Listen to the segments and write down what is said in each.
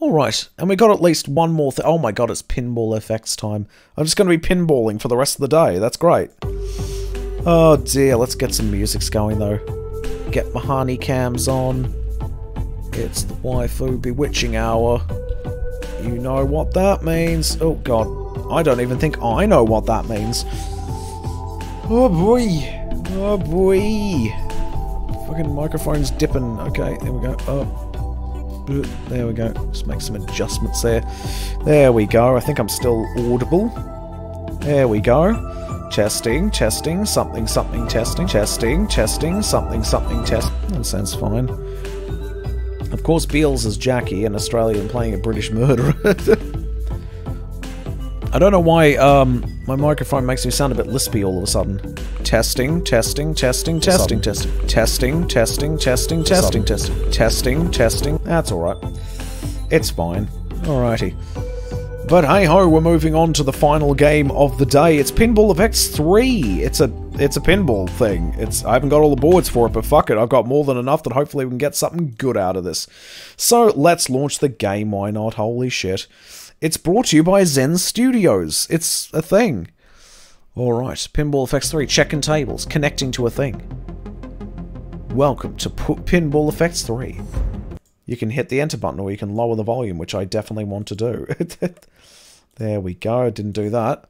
Alright, and we got at least one more thing. Oh my god, it's pinball FX time. I'm just going to be pinballing for the rest of the day. That's great. Oh dear, let's get some musics going though. Get honey cams on. It's the waifu bewitching hour. You know what that means. Oh god, I don't even think I know what that means. Oh boy. Oh boy. Fucking microphone's dipping. Okay, there we go. Oh. There we go. Just make some adjustments there. There we go. I think I'm still audible. There we go. Testing, testing, something, something, testing, testing, testing, something, something, test. That sounds fine. Of course, Beals is Jackie, an Australian playing a British murderer. I don't know why um, my microphone makes me sound a bit lispy all of a sudden. Testing, testing, testing, testing, testing, testing, testing, testing, testing, testing, testing, testing. That's alright. It's fine. Alrighty. But hey ho, we're moving on to the final game of the day. It's Pinball FX 3. It's a it's a pinball thing. It's I haven't got all the boards for it, but fuck it, I've got more than enough that hopefully we can get something good out of this. So let's launch the game, why not? Holy shit. It's brought to you by Zen Studios. It's a thing. Alright, Pinball FX 3, checking tables, connecting to a thing. Welcome to P Pinball FX 3. You can hit the enter button or you can lower the volume, which I definitely want to do. there we go, didn't do that.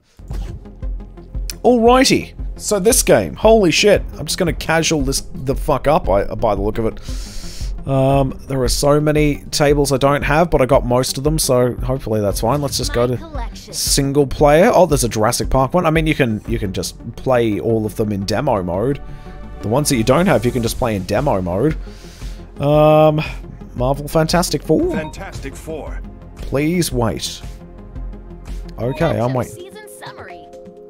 Alrighty, so this game, holy shit, I'm just to casual this the fuck up by, by the look of it. Um, there are so many tables I don't have, but I got most of them, so hopefully that's fine. Let's just go to single player. Oh, there's a Jurassic Park one. I mean, you can you can just play all of them in demo mode. The ones that you don't have, you can just play in demo mode. Um, Marvel Fantastic Four. Fantastic Four. Please wait. Okay, I'm waiting.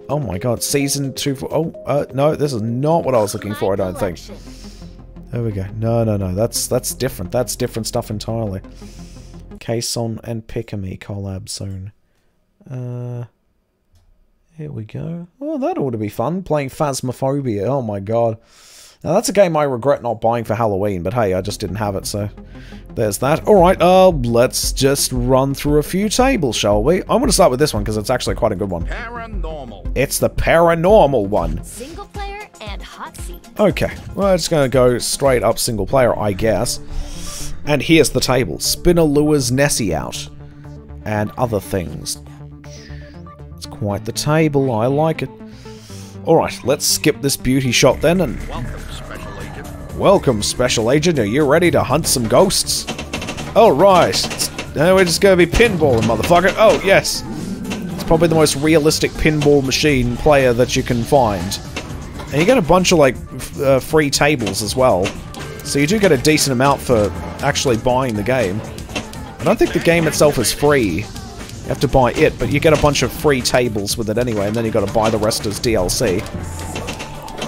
Oh my god, season two. For, oh, uh, no, this is not what I was looking for. I don't think. There we go. No, no, no. That's that's different. That's different stuff entirely. Kson and Pikamee collab soon. Uh, here we go. Oh, that ought to be fun. Playing Phasmophobia. Oh my god. Now that's a game I regret not buying for Halloween, but hey, I just didn't have it, so there's that. Alright, uh, let's just run through a few tables, shall we? I'm gonna start with this one, because it's actually quite a good one. Paranormal. It's the paranormal one. Single player and hot seat. Okay, well, it's gonna go straight up single player, I guess. And here's the table. Spinner lures Nessie out. And other things. It's quite the table, I like it. Alright, let's skip this beauty shot then and... Welcome, Special Agent. Are you ready to hunt some ghosts? Alright. Now we're just gonna be pinballing, motherfucker. Oh, yes. It's probably the most realistic pinball machine player that you can find. And you get a bunch of, like, uh, free tables as well. So you do get a decent amount for actually buying the game. I don't think the game itself is free. You have to buy it, but you get a bunch of free tables with it anyway, and then you got to buy the rest as DLC.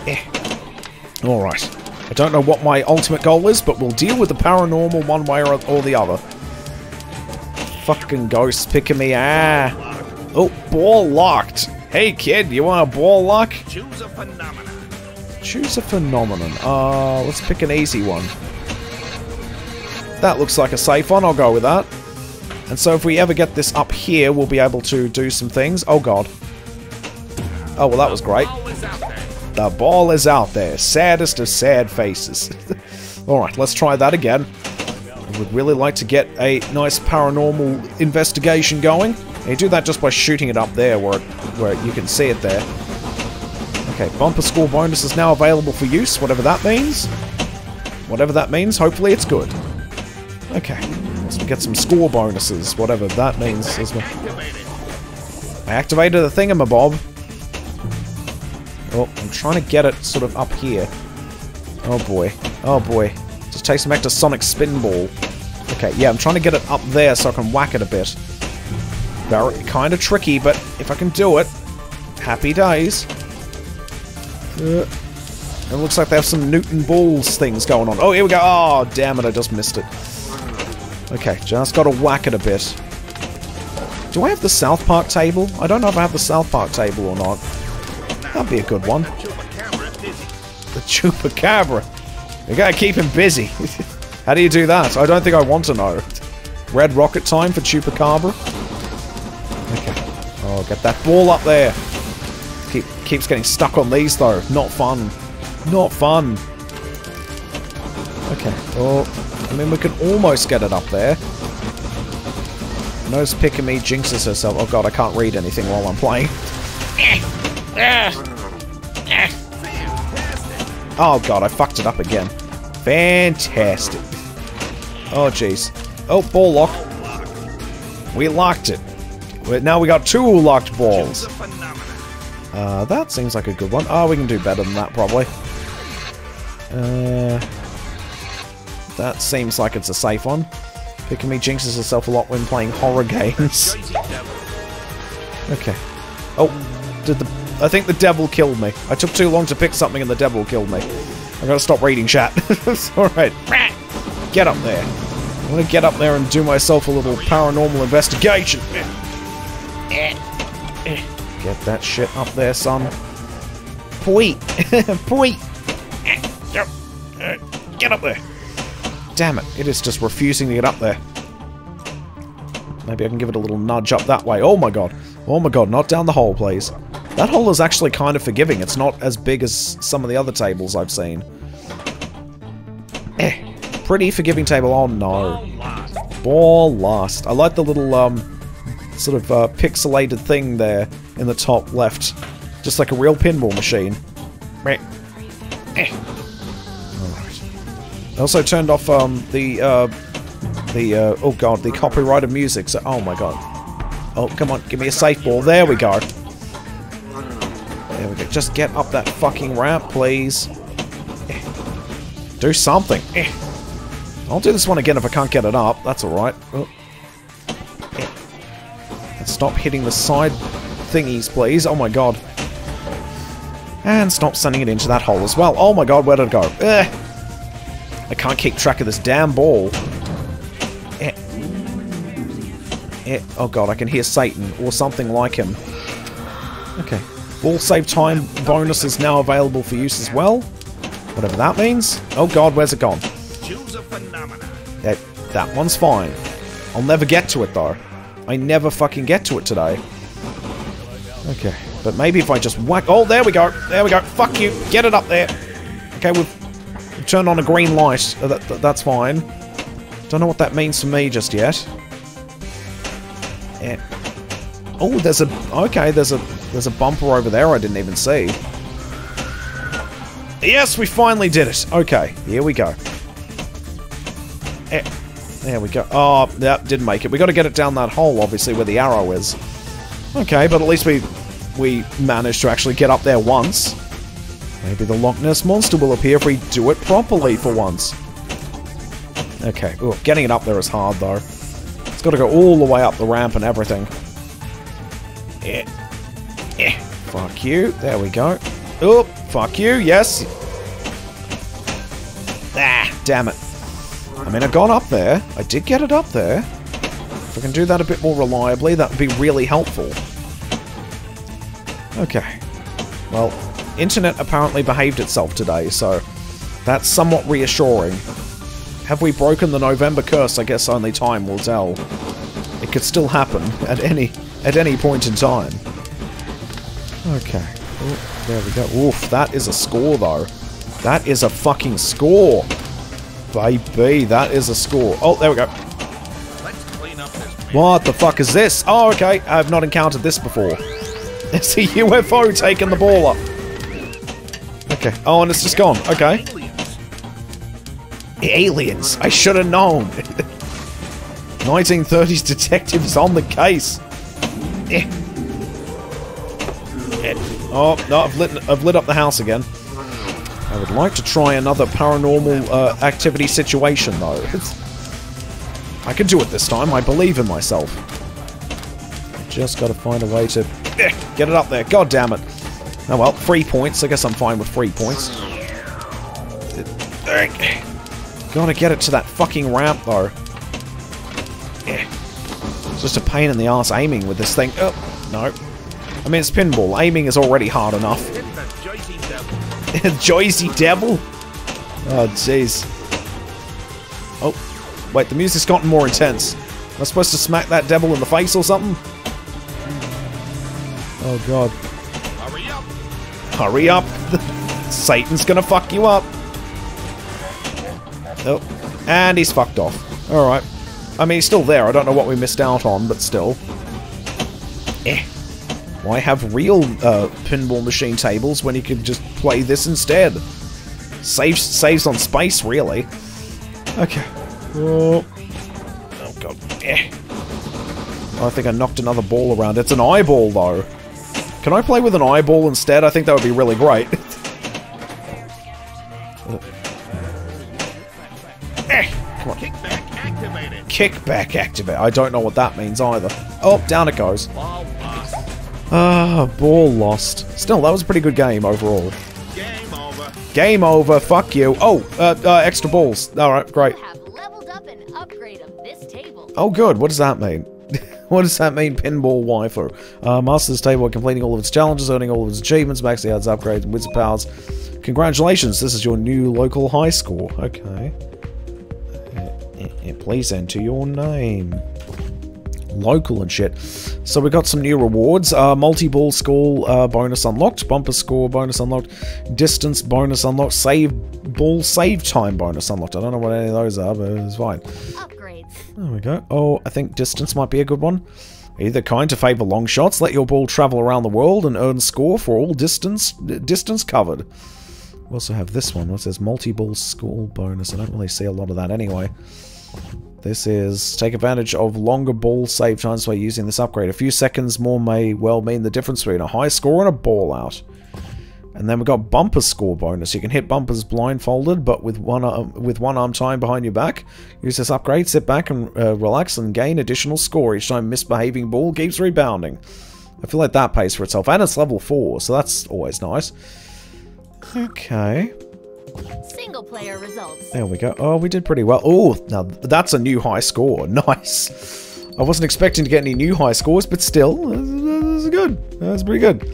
Eh. Alright. I don't know what my ultimate goal is, but we'll deal with the paranormal one way or, or the other. Fucking ghosts picking me. Ah. Oh, ball locked. Hey kid, you want a ball lock? Choose a phenomenon. Choose a phenomenon. Uh, let's pick an easy one. That looks like a safe one, I'll go with that. And so if we ever get this up here, we'll be able to do some things. Oh god. Oh, well that was great. The ball is out there. Saddest of sad faces. Alright, let's try that again. I would really like to get a nice paranormal investigation going. And you do that just by shooting it up there where, it, where you can see it there. Okay, bumper score bonus is now available for use, whatever that means. Whatever that means, hopefully it's good. Okay, let's get some score bonuses, whatever that means as well. I activated the thingamabob. Oh, I'm trying to get it sort of up here. Oh boy. Oh boy. Just takes take back to sonic spinball. Okay, yeah, I'm trying to get it up there so I can whack it a bit. Very kind of tricky, but if I can do it, happy days. Uh, it looks like they have some Newton balls things going on. Oh, here we go. Oh, damn it, I just missed it. Okay, just gotta whack it a bit. Do I have the South Park table? I don't know if I have the South Park table or not. That'd be a good one. The Chupacabra. You gotta keep him busy. How do you do that? I don't think I want to know. Red rocket time for Chupacabra. Okay. Oh, get that ball up there. Keep, keeps getting stuck on these, though. Not fun. Not fun. Okay. Oh, I mean, we can almost get it up there. Pikamee jinxes herself. Oh god, I can't read anything while I'm playing. Oh god, I fucked it up again. Fantastic. Oh jeez. Oh, ball lock. We locked it. Now we got two locked balls. Uh, that seems like a good one. Oh, we can do better than that, probably. Uh, that seems like it's a safe one. Pikamee jinxes herself a lot when playing horror games. Okay. Oh, did the... I think the devil killed me. I took too long to pick something and the devil killed me. I gotta stop reading chat. Alright. Get up there. I'm gonna get up there and do myself a little paranormal investigation. Get that shit up there, son. Poi! Poi! Get up there! Damn it, it is just refusing to get up there. Maybe I can give it a little nudge up that way. Oh my god. Oh my god, not down the hole, please. That hole is actually kind of forgiving. It's not as big as some of the other tables I've seen. Eh. Pretty forgiving table. Oh no. Ball lost. I like the little, um, sort of, uh, pixelated thing there in the top left. Just like a real pinball machine. Meh. Eh. Alright. I also turned off, um, the, uh, the, uh, oh god, the copyrighted music, so, oh my god. Oh, come on, give me a safe ball. There we go. There we go. Just get up that fucking ramp, please. Eh. Do something. Eh. I'll do this one again if I can't get it up. That's alright. Oh. Eh. And stop hitting the side thingies, please. Oh my god. And stop sending it into that hole as well. Oh my god, where did it go? Eh. I can't keep track of this damn ball. Eh. Eh. Oh god, I can hear Satan or something like him. Okay. Ball save time bonus is now available for use as well. Whatever that means. Oh god, where's it gone? That, that one's fine. I'll never get to it, though. I never fucking get to it today. Okay, but maybe if I just whack... Oh, there we go. There we go. Fuck you. Get it up there. Okay, we've, we've turned on a green light. Uh, that, that- that's fine. Don't know what that means to me just yet. Eh. Oh, there's a... Okay, there's a there's a bumper over there I didn't even see. Yes, we finally did it. Okay, here we go. Eh, There we go. Oh, that didn't make it. We got to get it down that hole, obviously, where the arrow is. Okay, but at least we we managed to actually get up there once. Maybe the Loch Ness Monster will appear if we do it properly for once. Okay, Ooh, getting it up there is hard, though. It's got to go all the way up the ramp and everything. Eh. Fuck you. There we go. Oh, fuck you. Yes. Ah, damn it. I mean, I got up there. I did get it up there. If I can do that a bit more reliably, that would be really helpful. Okay. Well, internet apparently behaved itself today, so that's somewhat reassuring. Have we broken the November curse? I guess only time will tell. It could still happen at any at any point in time. Okay. Oh, there we go. Oof, that is a score though. That is a fucking score. Baby, that is a score. Oh, there we go. Let's clean up this mess. What the fuck is this? Oh, okay. I've not encountered this before. It's a UFO taking the ball up. Okay. Oh, and it's just gone. Okay. Aliens. Aliens. I should have known. 1930s detectives on the case. Eh. Oh, no, I've lit, I've lit up the house again. I would like to try another paranormal uh, activity situation, though. I can do it this time. I believe in myself. Just got to find a way to eh, get it up there. God damn it. Oh well, three points. I guess I'm fine with three points. Gotta get it to that fucking ramp, though. It's just a pain in the ass aiming with this thing. Oh, no. I mean, it's pinball. Aiming is already hard enough. Devil. Devil? Oh, jeez. Oh, wait, the music's gotten more intense. Am I supposed to smack that devil in the face or something? Oh god. Hurry up. Hurry up! Satan's gonna fuck you up! Oh. And he's fucked off. Alright. I mean, he's still there. I don't know what we missed out on, but still. Eh. Why have real uh, pinball machine tables when you could just play this instead? Saves, saves on space, really. Okay. Oh, oh god. Eh. I think I knocked another ball around. It's an eyeball, though. Can I play with an eyeball instead? I think that would be really great. eh, come on. Kickback activated. Kickback activate. I don't know what that means either. Oh, down it goes. Ball lost. Ah, ball lost. Still, that was a pretty good game overall. Game over. Game over. Fuck you. Oh, uh, uh, extra balls. All right, great. Have leveled up an upgrade of this table. Oh, good. What does that mean? what does that mean, pinball waifu? Uh, Masters table completing all of its challenges, earning all of its achievements, maxing out its upgrades and wizard powers. Congratulations, this is your new local high score. Okay. Uh, uh, uh, please enter your name. Local and shit. So we got some new rewards. Uh, Multi-ball score uh, bonus unlocked. Bumper score bonus unlocked. Distance bonus unlocked. Save ball save time bonus unlocked. I don't know what any of those are, but it's fine. Upgrades. There we go. Oh, I think distance might be a good one. Either kind to favour long shots, let your ball travel around the world and earn score for all distance distance covered. We also have this one, which says multi-ball score bonus. I don't really see a lot of that anyway. This is take advantage of longer ball save times by using this upgrade. A few seconds more may well mean the difference between a high score and a ball out. And then we've got bumper score bonus. You can hit bumpers blindfolded, but with one arm, with one arm tying behind your back. Use this upgrade, sit back and uh, relax, and gain additional score each time misbehaving ball keeps rebounding. I feel like that pays for itself, and it's level four, so that's always nice. Okay, Single player results. there we go. Oh, we did pretty well. Oh, now that's a new high score. Nice. I wasn't expecting to get any new high scores, but still, that's good. That's pretty good.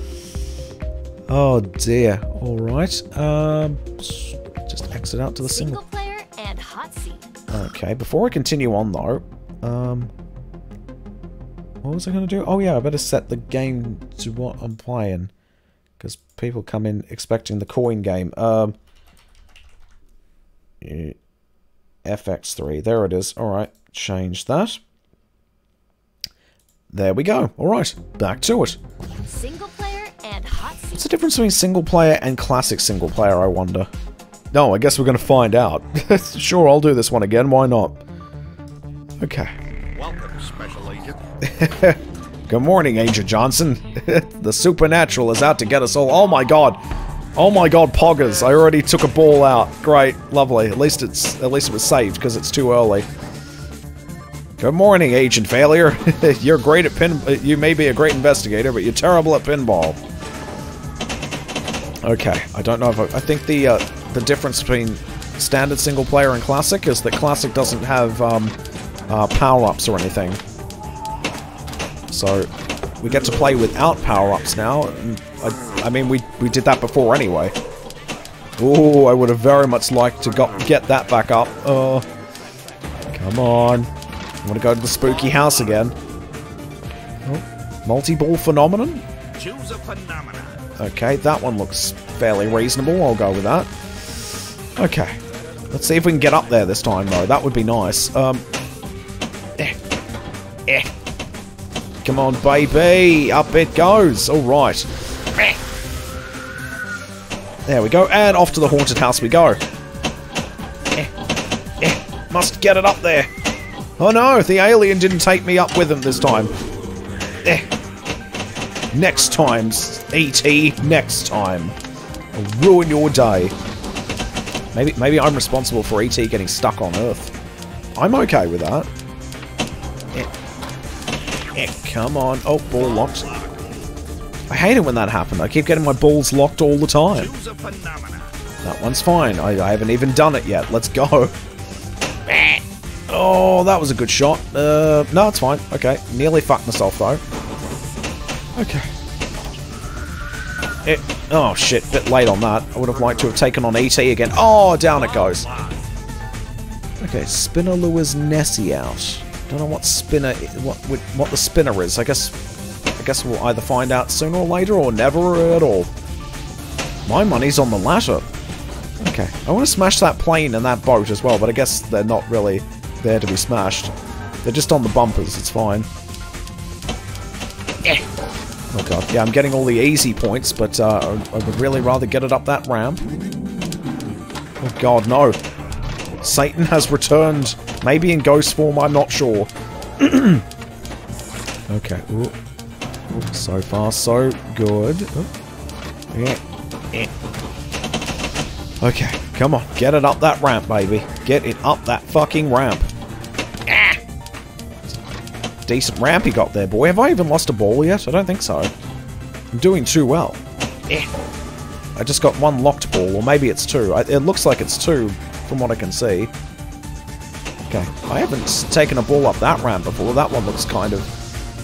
Oh dear. All right. Um, just exit out to the single. Single player and hot seat. Okay. Before I continue on though, um, what was I going to do? Oh yeah, I better set the game to what I'm playing, because people come in expecting the coin game. Um. Eh, FX3. There it is. Alright, change that. There we go. Alright, back to it. Single player and hot seat. What's the difference between single player and classic single player, I wonder? No, I guess we're going to find out. sure, I'll do this one again. Why not? Okay. Welcome, Special Agent. Good morning, Agent Johnson. the supernatural is out to get us all. Oh my god. Oh my god, poggers. I already took a ball out. Great. Lovely. At least it's at least it was saved because it's too early. Good morning, Agent Failure. you're great at pin you may be a great investigator, but you're terrible at pinball. Okay, I don't know if I, I think the uh, the difference between standard single player and classic is that classic doesn't have um, uh, power-ups or anything. So we get to play without power-ups now. I, I mean, we, we did that before anyway. Ooh, I would have very much liked to got, get that back up. Oh, come on. I want to go to the spooky house again. Oh, Multi-ball phenomenon? Choose a phenomenon. Okay, that one looks fairly reasonable. I'll go with that. Okay. Let's see if we can get up there this time, though. That would be nice. Um. Come on, baby. Up it goes. All right. There we go. And off to the haunted house we go. Eh. Eh. Must get it up there. Oh no, the alien didn't take me up with him this time. Eh. Next time, E.T. Next time. I'll ruin your day. Maybe maybe I'm responsible for E.T. getting stuck on Earth. I'm okay with that. Eh. Eh, come on. Oh, ball locked. I hate it when that happens. I keep getting my balls locked all the time. That one's fine. I, I haven't even done it yet. Let's go. Eh. Oh, that was a good shot. Uh, no, it's fine. Okay. Nearly fucked myself, though. Okay. It, oh, shit. Bit late on that. I would have liked to have taken on ET again. Oh, down it goes. Okay, Spinner Lewis Nessie out. Don't know what spinner, what what the spinner is. I guess, I guess we'll either find out sooner or later, or never at all. My money's on the latter. Okay, I want to smash that plane and that boat as well, but I guess they're not really there to be smashed. They're just on the bumpers, it's fine. Eh. Oh god, yeah, I'm getting all the easy points, but uh, I would really rather get it up that ramp. Oh god, no. Satan has returned. Maybe in ghost form, I'm not sure. okay, ooh. Ooh, so far so good. Ooh. Yeah. Eh. Okay, come on, get it up that ramp, baby. Get it up that fucking ramp. Ah! Decent ramp he got there, boy. Have I even lost a ball yet? I don't think so. I'm doing too well. Eh. I just got one locked ball, or maybe it's two. I, it looks like it's two, from what I can see. Okay, I haven't taken a ball up that ramp before. That one looks kind of...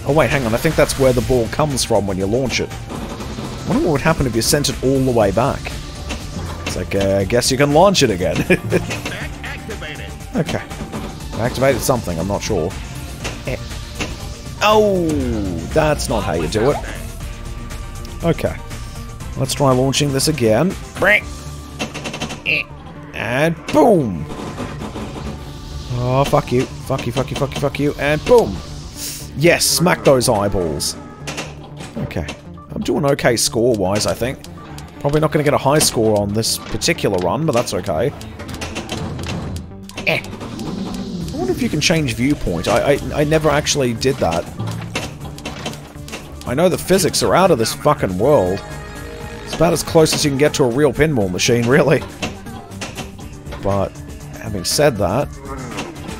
Oh wait, hang on, I think that's where the ball comes from when you launch it. I wonder what would happen if you sent it all the way back. It's like, uh, I guess you can launch it again. Okay. Activated something, I'm not sure. Eh. Oh, that's not how you do it. Okay. Let's try launching this again. Eh. And boom! Oh, fuck you. Fuck you, fuck you, fuck you, fuck you. And boom! Yes, smack those eyeballs. Okay. I'm doing okay score-wise, I think. Probably not going to get a high score on this particular run, but that's okay. Eh. I wonder if you can change viewpoint. I, I, I never actually did that. I know the physics are out of this fucking world. It's about as close as you can get to a real pinball machine, really. But, having said that...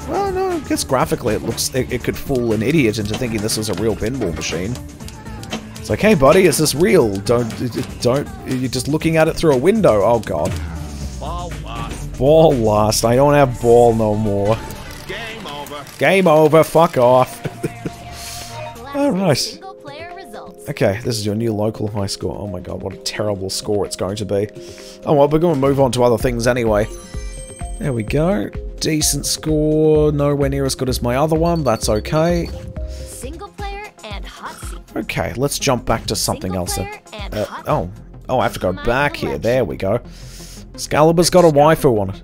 Well, no, I guess graphically it looks... It, it could fool an idiot into thinking this is a real pinball machine. It's like, hey buddy, is this real? Don't... Don't... You're just looking at it through a window. Oh god. Ball lost. Ball lost. I don't have ball no more. Game over. Game over. Fuck off. Classic oh, Alright. Single player results. Okay, this is your new local high score. Oh my god, what a terrible score it's going to be. Oh well, we're going to move on to other things anyway. There we go. Decent score. Nowhere near as good as my other one. That's okay. Single player and hot seat. Okay, let's jump back to something else. Uh, oh, oh, I have to go back here. There we go. Excalibur's got a waifu on it.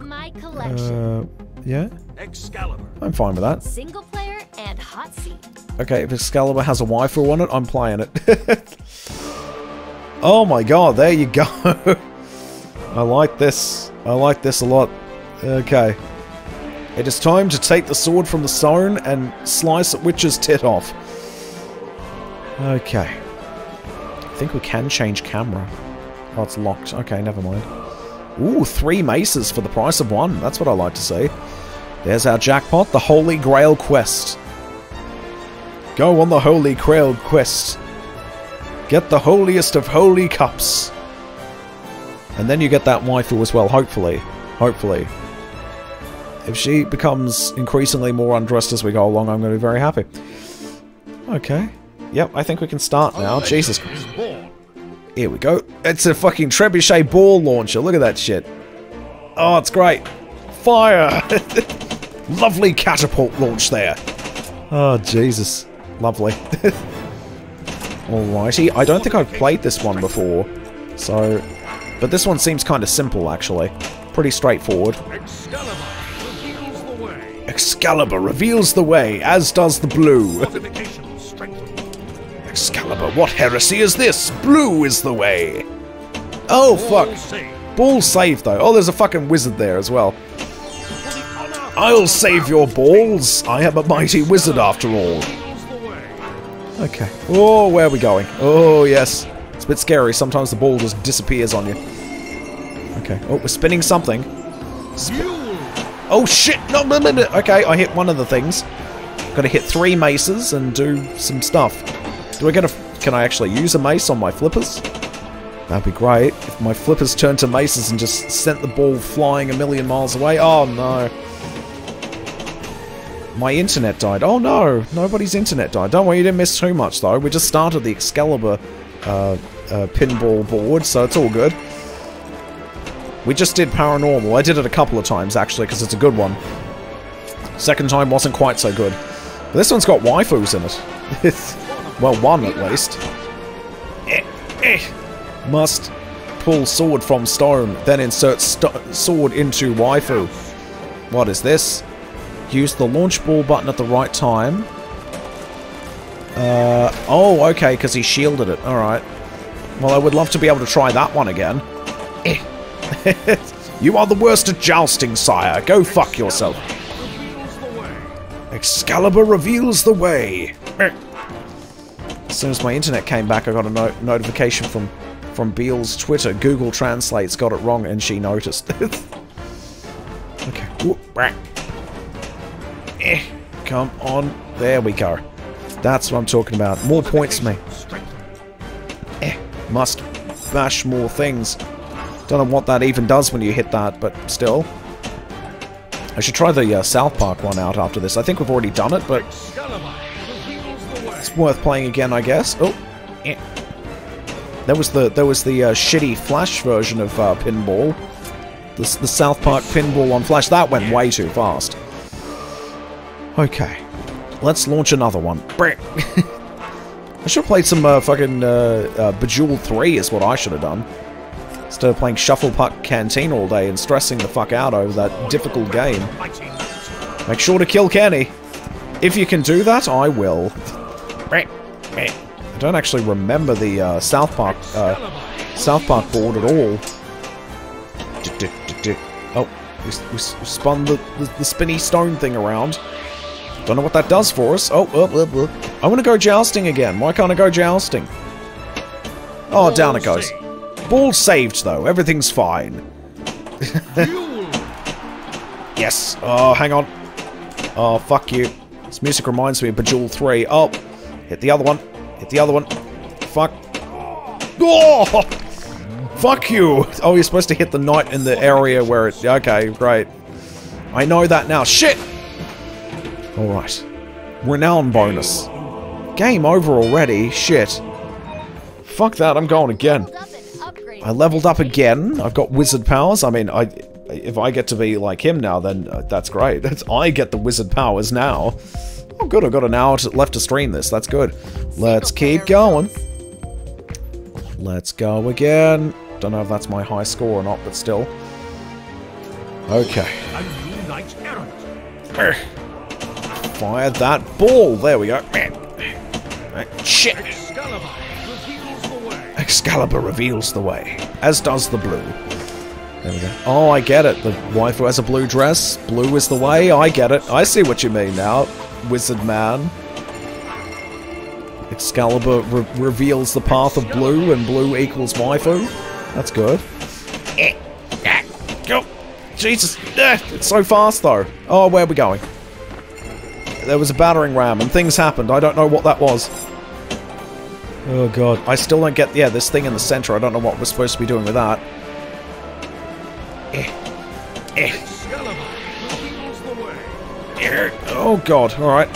My collection. Uh, yeah? Excalibur. I'm fine with that. Single player and hot seat. Okay, if Excalibur has a waifu on it, I'm playing it. oh my god, there you go. I like this. I like this a lot. Okay. It is time to take the sword from the stone and slice a witch's tit off. Okay. I think we can change camera. Oh, it's locked. Okay, never mind. Ooh, three maces for the price of one. That's what I like to see. There's our jackpot, the Holy Grail quest. Go on the Holy Grail quest. Get the holiest of holy cups. And then you get that waifu as well, hopefully. Hopefully. If she becomes increasingly more undressed as we go along, I'm going to be very happy. Okay. Yep, I think we can start now. Jesus Is born. here we go. It's a fucking trebuchet ball launcher. Look at that shit. Oh, it's great. Fire! Lovely catapult launch there. Oh, Jesus. Lovely. Alrighty. I don't think I've played this one before. So... But this one seems kind of simple, actually. Pretty straightforward. Excalibur reveals the way. As does the blue. Excalibur, what heresy is this? Blue is the way. Oh, fuck. Ball save, though. Oh, there's a fucking wizard there as well. I'll save your balls. I am a mighty wizard after all. Okay. Oh, where are we going? Oh, yes. It's a bit scary. Sometimes the ball just disappears on you. Okay. Oh, we're spinning something. Oh, shit. No, no, no. Okay, I hit one of the things. Gotta hit three maces and do some stuff. Do I get a... Can I actually use a mace on my flippers? That'd be great. If my flippers turned to maces and just sent the ball flying a million miles away. Oh, no. My internet died. Oh, no. Nobody's internet died. Don't worry, you didn't miss too much, though. We just started the Excalibur uh, uh, pinball board, so it's all good. We just did Paranormal. I did it a couple of times, actually, because it's a good one. Second time wasn't quite so good. But this one's got waifus in it. well, one at least. Eh, eh. Must pull sword from stone, then insert st sword into waifu. What is this? Use the launch ball button at the right time. Uh, oh, okay, because he shielded it. Alright. Well, I would love to be able to try that one again. Eh. you are the worst at jousting, sire. Go fuck yourself. Excalibur reveals the way. As soon as my internet came back, I got a no notification from from Beale's Twitter. Google Translates got it wrong, and she noticed. okay. Brah. Eh. Come on. There we go. That's what I'm talking about. More points, me. Eh. Must bash more things. Don't know what that even does when you hit that, but still. I should try the uh, South Park one out after this. I think we've already done it, but it's worth playing again, I guess. Oh, eh. There was the there was the uh, shitty Flash version of uh, pinball. The, the South Park pinball on Flash that went way too fast. Okay, let's launch another one. I should have played some uh, fucking uh, uh, Bejeweled 3 is what I should have done. Of playing Shufflepuck Cantina all day and stressing the fuck out over that difficult game. Make sure to kill Kenny. If you can do that, I will. I don't actually remember the uh, South Park uh, South Park board at all. Oh, we, we spun the, the, the spinny stone thing around. Don't know what that does for us. Oh, oh, oh, oh. I want to go jousting again. Why can't I go jousting? Oh, down it goes. Ball saved, though. Everything's fine. Yes. Oh, hang on. Oh, fuck you. This music reminds me of Bejeweled 3. Oh, hit the other one. Hit the other one. Fuck. Oh! Fuck you! Oh, you're supposed to hit the knight in the area where it... Okay, great. I know that now. Shit! Alright. Renown bonus. Game over already. Shit. Fuck that, I'm going again. I leveled up again. I've got wizard powers. I mean, I if I get to be like him now, then uh, that's great. That's, I get the wizard powers now. Oh, good. I've got an hour to, left to stream this. That's good. Let's keep going. Let's go again. Don't know if that's my high score or not, but still. Okay. A new knight errant. Fire that ball. There we go. Shit. Excalibur reveals the way, as does the blue. There we go. Oh, I get it. The waifu has a blue dress. Blue is the way. I get it. I see what you mean now, wizard man. Excalibur re reveals the path of blue, and blue equals waifu. That's good. Go. Jesus. It's so fast, though. Oh, where are we going? There was a battering ram, and things happened. I don't know what that was. Oh god. I still don't get, yeah, this thing in the center. I don't know what we're supposed to be doing with that. Eh. Eh. Eh. Oh god, alright.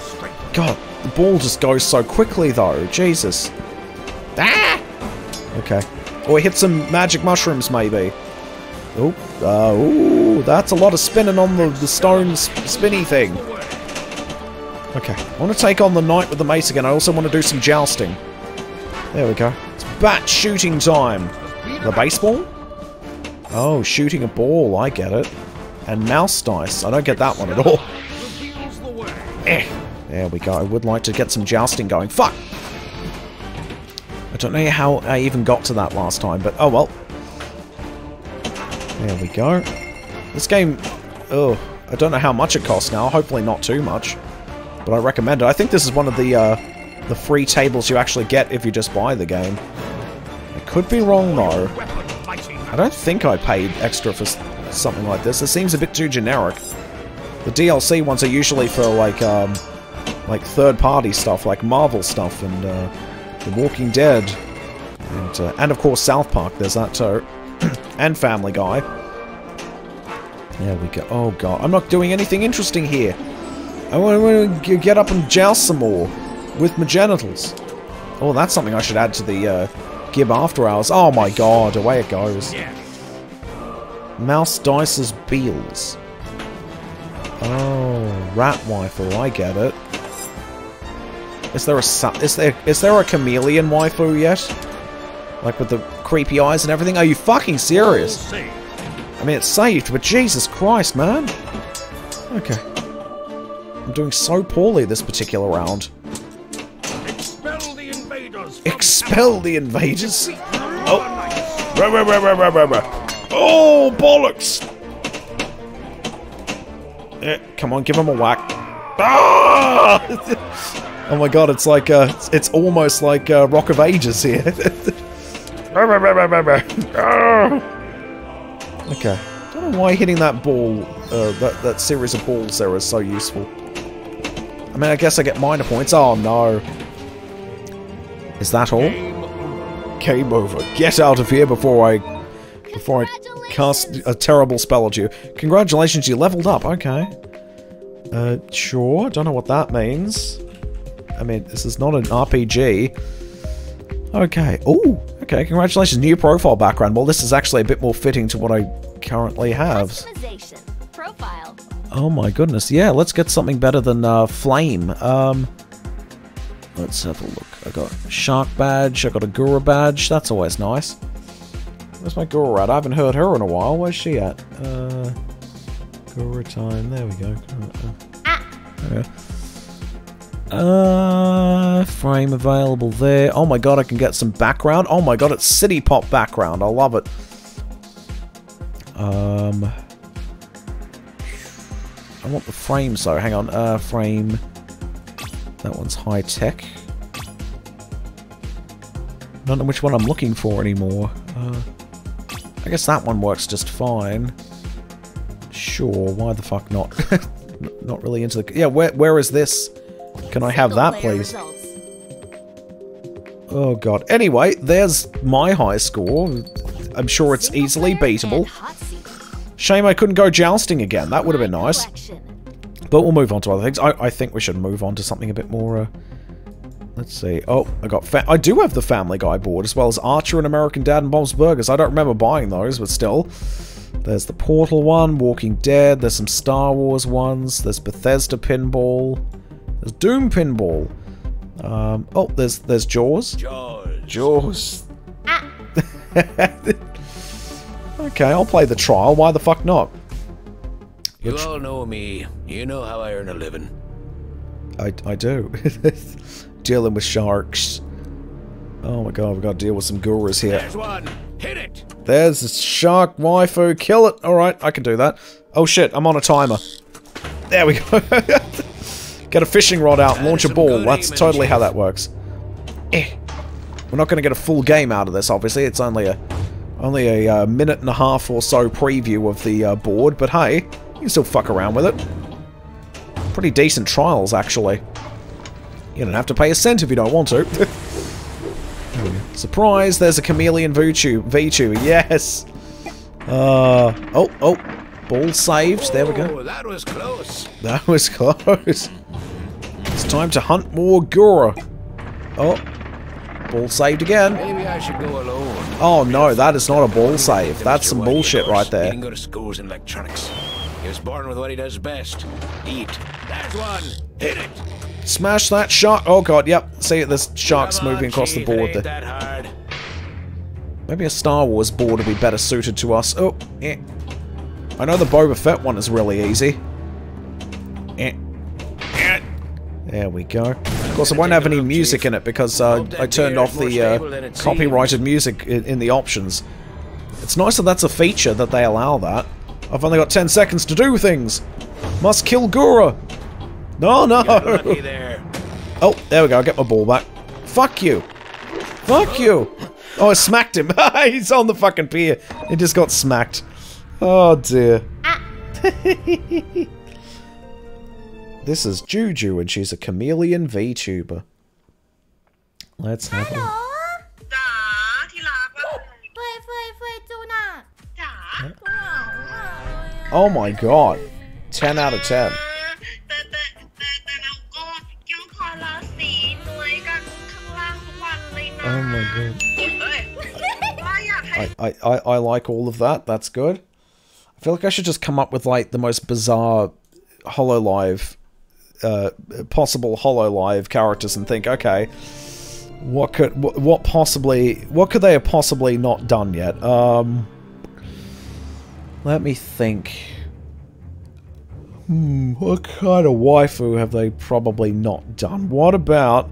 Strengthened. God, the ball just goes so quickly though. Jesus. Ah! Okay. Or hit some magic mushrooms maybe. Oh, uh, ooh, that's a lot of spinning on the, the stone spinny thing. Okay, I want to take on the knight with the mace again. I also want to do some jousting. There we go. It's bat shooting time. The baseball? Oh, shooting a ball. I get it. And mouse dice. I don't get that one at all. Eh. There we go. I would like to get some jousting going. Fuck! I don't know how I even got to that last time, but oh well. There we go. This game, oh, I don't know how much it costs now. Hopefully not too much, but I recommend it. I think this is one of the uh, the free tables you actually get if you just buy the game. I could be wrong though. I don't think I paid extra for something like this. It seems a bit too generic. The DLC ones are usually for like um, like third-party stuff, like Marvel stuff and uh, The Walking Dead, and uh, and of course South Park. There's that too, and Family Guy. There we go. Oh god, I'm not doing anything interesting here. I want to get up and joust some more with my genitals. Oh, that's something I should add to the uh, Gib After Hours. Oh my god, away it goes. Yeah. Mouse Dice's Beals. Oh, rat waifu, I get it. Is there a is there is there a chameleon waifu yet? Like with the creepy eyes and everything? Are you fucking serious? I mean, it's saved, but Jesus Christ, man. Okay. I'm doing so poorly this particular round. Expel the invaders. Expel the invaders. Oh. Oh, bollocks! Eh, come on, give him a whack. Ah! oh my god, it's like, uh, it's, almost like uh, Rock of Ages here. Ah! okay. I don't know why hitting that ball, uh, that, that series of balls there is so useful. I mean, I guess I get minor points. Oh no. Is that all? Game over. Get out of here before I before I cast a terrible spell at you. Congratulations, you leveled up. Okay. Uh, sure. Don't know what that means. I mean, this is not an RPG. Okay. Oh, okay. Congratulations, new profile background. Well, this is actually a bit more fitting to what I currently have. Customization. Oh my goodness. Yeah, let's get something better than uh, Flame. Um, let's have a look. I got Shark badge. I got a Gura badge. That's always nice. Where's my Gura at? I haven't heard her in a while. Where's she at? Uh, Gura time. There we go. Uh, there. Uh, frame available there. Oh my god, I can get some background. Oh my god, it's City Pop background. I love it. Um, I want the frame, so hang on. Uh, frame. That one's high tech. I Don't know which one I'm looking for anymore. Uh, I guess that one works just fine. Sure, why the fuck not? not really into the... Yeah, where where is this? Can I have that, please? Oh god. Anyway, there's my high score. I'm sure it's easily beatable. And hot seat. Shame I couldn't go jousting again. That would have been nice. But we'll move on to other things. I, I think we should move on to something a bit more. Uh, let's see. Oh, I got. Fa I do have the Family Guy board as well as Archer and American Dad and Bob's Burgers. I don't remember buying those, but still. There's the Portal one, Walking Dead. There's some Star Wars ones. There's Bethesda Pinball. There's Doom Pinball. Um, oh, there's there's Jaws. Jaws. Jaws. okay, I'll play the trial. Why the fuck not? You all know me. You know how I earn a living. I, I do. Dealing with sharks. Oh my god, we've got to deal with some gurus here. There's one. Hit it. There's a shark waifu. Kill it. Alright, I can do that. Oh shit, I'm on a timer. There we go. get a fishing rod out launch a ball. That's totally how that works. Eh. We're not going to get a full game out of this, obviously. It's only a only a uh, minute and a half or so preview of the uh, board, but hey, you can still fuck around with it. Pretty decent trials, actually. You don't have to pay a cent if you don't want to. Surprise, there's a chameleon VTuber. VTuber, yes! Uh, oh, oh, ball saved. There we go. Oh, that was close. That was close. It's time to hunt more Gura. Oh, ball saved again. Maybe I should go alone. Oh no, that is not a ball save. That's some bullshit right there. didn't go to schools in electronics. He was born with what he does best. Eat. There's one. Hit it. Smash that shark. Oh god, yep. See, there's sharks moving across the board there. Maybe a Star Wars board would be better suited to us. Oh, eh. I know the Boba Fett one is really easy. Eh. Eh. There we go. Of course, I won't have any music in it because uh, I turned off the uh, copyrighted music in, in the options. It's nice that that's a feature that they allow that. I've only got 10 seconds to do things. Must kill Gura. No, no. There. Oh, there we go. I get my ball back. Fuck you. Fuck you. Oh, I smacked him. He's on the fucking pier. He just got smacked. Oh, dear. This is Juju, and she's a chameleon VTuber. Let's have Hello? Oh my god. 10 out of 10. Oh my god. I, I, I, I like all of that. That's good. I feel like I should just come up with like the most bizarre HoloLive uh, possible Hololive characters and think, okay, what could what, possibly what could they have possibly not done yet? Um, let me think. Hmm, what kind of waifu have they probably not done? What about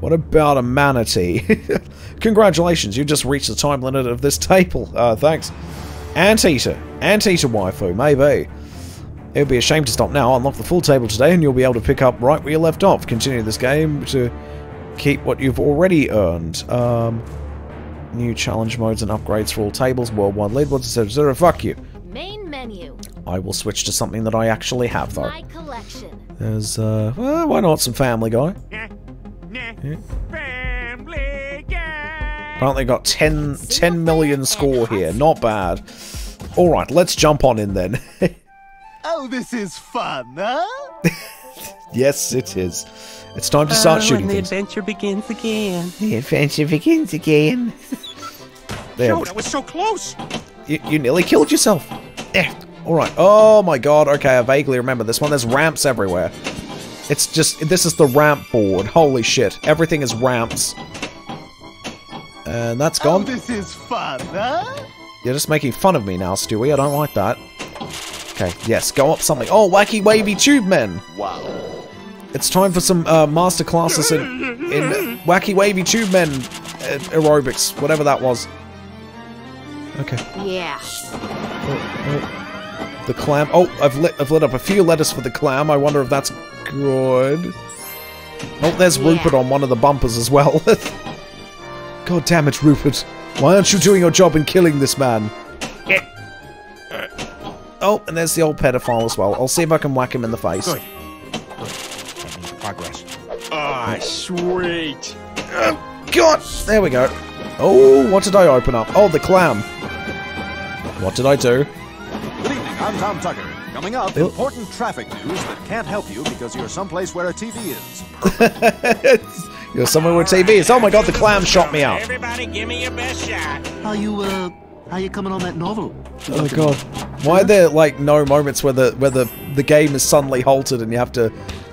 what about a manatee? Congratulations, you just reached the time limit of this table. Uh, thanks. Anteater. Anteater waifu, maybe. It would be a shame to stop now. Unlock the full table today and you'll be able to pick up right where you left off. Continue this game to keep what you've already earned. Um, new challenge modes and upgrades for all tables, worldwide leaderboards, etc. etc. Fuck you. Main menu. I will switch to something that I actually have, though. My collection. There's, uh, well, why not some Family Guy? Family Guy. Apparently got 10, 10 million score here. Not bad. Alright, let's jump on in then. Oh, this is fun, huh? yes, it is. It's time to start oh, shooting the things. adventure begins again. The adventure begins again. there, Oh, that was so close. you, you nearly killed yourself. There. Alright. Oh my god. Okay, I vaguely remember this one. There's ramps everywhere. It's just, this is the ramp board. Holy shit. Everything is ramps. And that's oh, gone. Oh, this is fun, huh? You're just making fun of me now, Stewie. I don't like that. Okay, yes, go up something. Oh, Wacky Wavy Tube Men! Wow. It's time for some uh, master classes in, in Wacky Wavy Tube Men uh, aerobics, whatever that was. Okay. Yeah. Oh, oh. The clam. Oh, I've lit, I've lit up a few letters for the clam. I wonder if that's good. Oh, there's Rupert on one of the bumpers as well. God damn it, Rupert. Why aren't you doing your job in killing this man? Oh, and there's the old pedophile as well. I'll see if I can whack him in the face. Good. That means progress. Ah, sweet. God! There we go. Oh, what did I open up? Oh, the clam. What did I do? Good evening, I'm Tom Tucker. Coming up, Oh. important traffic news that can't help you because you're someplace where a TV is. You're somewhere where TV is. Oh my god, the clam shot me out. Everybody, give me your best shot. How you, uh, how you coming on that novel? Oh my god. Why are there like no moments where the where the, the game is suddenly halted and you have to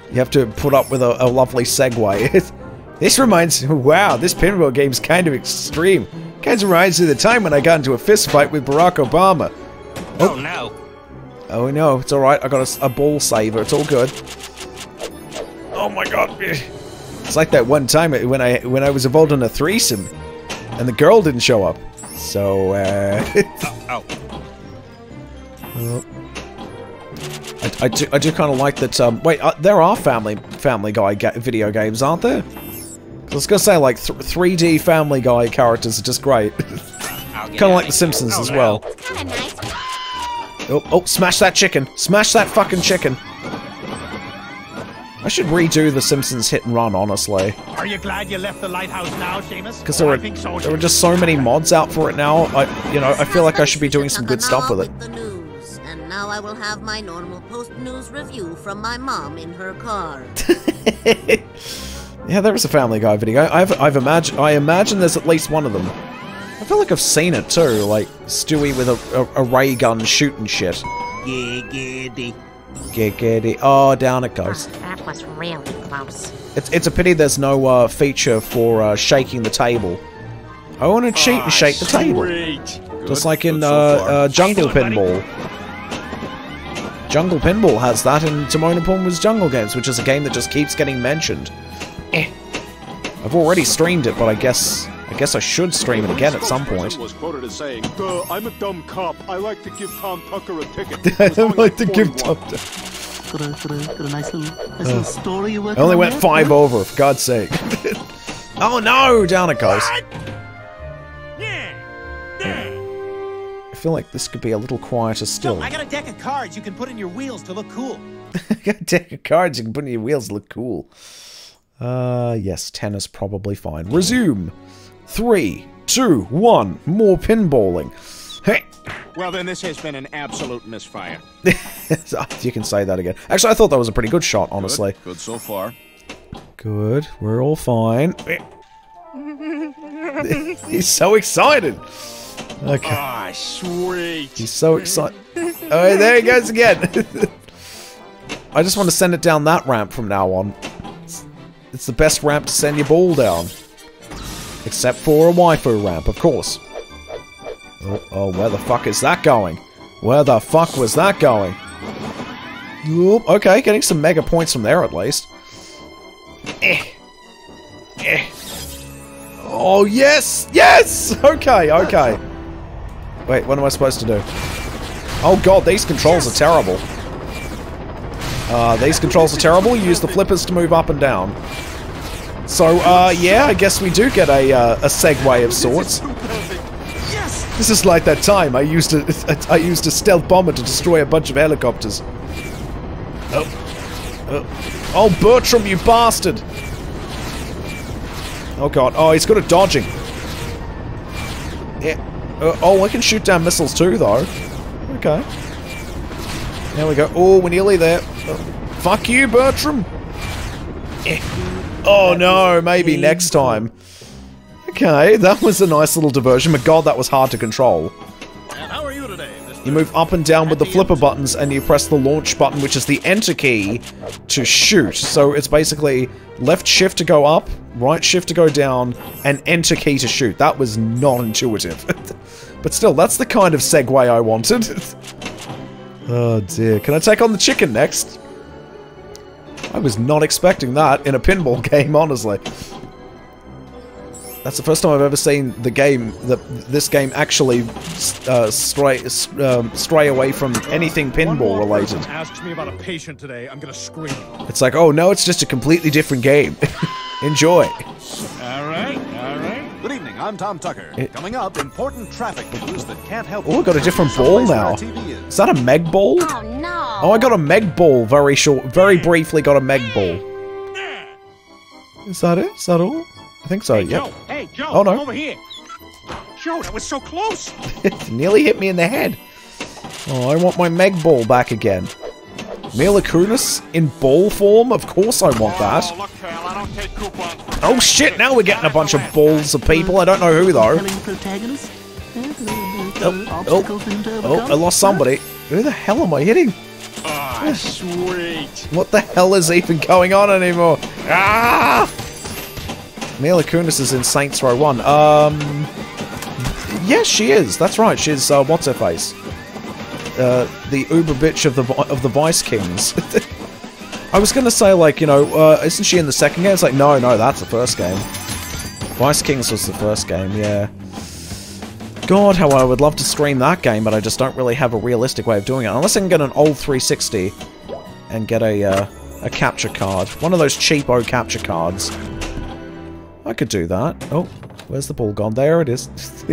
you have to put up with a, a lovely segue? this reminds wow, this pinball game's kind of extreme. Kind of reminds me of the time when I got into a fist fight with Barack Obama. Oh, oh. no. Oh no, it's alright, I got a ball saver, it's all good. Oh my god. It's like that one time when I when I was involved in a threesome and the girl didn't show up. So uh Oh, Well, I, I do, I do kind of like that. Um, wait, uh, there are Family Family Guy ga video games, aren't there? I was gonna say like th 3D Family Guy characters are just great. Kind of like The Simpsons Oh, as well. Nice. Oh, oh, smash that chicken! Smash that fucking chicken! I should redo The Simpsons hit and run, honestly, Are you glad you left the lighthouse now, Seamus? because there I are so. there are just so many mods out for it now. I, you know, I feel like I should be doing some good stuff with it. The news, and now I will have my normal post-news review from my mom in her car. Yeah, there is a Family Guy video. I've I've imagined I imagine there's at least one of them. I feel like I've seen it too, like Stewie with a, a, a ray gun shooting shit. Giggity. Giggity. Oh, down it goes. That was really close. It's it's a pity there's no uh, feature for uh, shaking the table. I want to cheat and shake the table, Sweet. just like in uh, so uh, Jungle How you doing, Pinball. Jungle Pinball has that in Timon and Pumbaa's Jungle Games, which is a game that just keeps getting mentioned. Eh. I've already streamed it, but I guess I guess I should stream it again at some point. was quoted as saying, I'm a dumb cop. I like to give Tom Tucker a ticket. I like to give 41." Tom. Got a, got a, got a nice little, nice little story you I only on went there? five over, for God's sake. oh no, down it goes. Yeah. Yeah. I feel like this could be a little quieter still. I got a deck of cards you can put in your wheels to look cool. I got a deck of cards you can put in your wheels to look cool. Uh, yes, 10 is probably fine. Resume. Three, two, one. More pinballing. Hey. Well, then this has been an absolute misfire. you can say that again. Actually, I thought that was a pretty good shot, honestly. Good, good so far. Good. We're all fine. He's so excited. Okay. Ah, sweet. He's so excited. Oh, there he goes again. I just want to send it down that ramp from now on. It's, it's the best ramp to send your ball down. Except for a waifu ramp, of course. Oh, oh, where the fuck is that going? Where the fuck was that going? Oop, okay, getting some mega points from there at least. Eh. Eh. Oh, yes! Yes! Okay, okay. Wait, what am I supposed to do? Oh god, these controls are terrible. Uh, these controls are terrible. You use the flippers to move up and down. So, uh, yeah, I guess we do get a, uh, a segue of sorts. This is like that time I used a I used a stealth bomber to destroy a bunch of helicopters. Oh, oh, oh Bertram, you bastard! Oh god, oh he's good at dodging. Yeah. Uh, oh, I can shoot down missiles too, though. Okay. There we go. Oh, we're nearly there. Uh, fuck you, Bertram. Eh. Oh no, maybe next time. Okay, that was a nice little diversion, but god, that was hard to control. And how are you today, You move up and down with the flipper buttons, and you press the launch button, which is the enter key, to shoot. So it's basically left shift to go up, right shift to go down, and enter key to shoot. That was not intuitive. but still, that's the kind of segue I wanted. oh dear. Can I take on the chicken next? I was not expecting that in a pinball game, honestly. That's the first time I've ever seen the game, that this game actually uh, stray, um, stray away from anything pinball related. Asks me about a patient today. I'm gonna scream. It's like, oh no, it's just a completely different game. Enjoy. All right, all right. Good evening. I'm Tom Tucker. Coming up, important traffic news that can't help. Oh, I got a different ball now. Is that a Meg ball? Oh no. Oh, I got a Meg ball very short, very briefly got a Meg ball. Is that it? Is that all? I think so, Hey, yeah. Joe. Hey, Joe. Oh, no. Come over here. Joe, that was so close. it nearly hit me in the head. Oh, I want my Meg ball back again. Mila Kunis in ball form? Of course I want that. Oh, look, Cal, I don't take coupons. for Oh shit, now we're getting a bunch of balls of people. I don't know who though. Oh, oh, oh, I lost somebody. Who the hell am I hitting? Ah, sweet. What the hell is even going on anymore? Ah! Mila Kunis is in Saints Row 1. Um, yes, she is. That's right. She's, uh, what's her face? Uh, the uber bitch of the of the Vice Kings. I was gonna say, like, you know, uh, isn't she in the second game? It's like, no, no, that's the first game. Vice Kings was the first game, yeah. God, how I would love to stream that game, but I just don't really have a realistic way of doing it. Unless I can get an old 360 and get a, uh, a capture card. One of those cheapo capture cards. I could do that. Oh, where's the ball gone? There it is.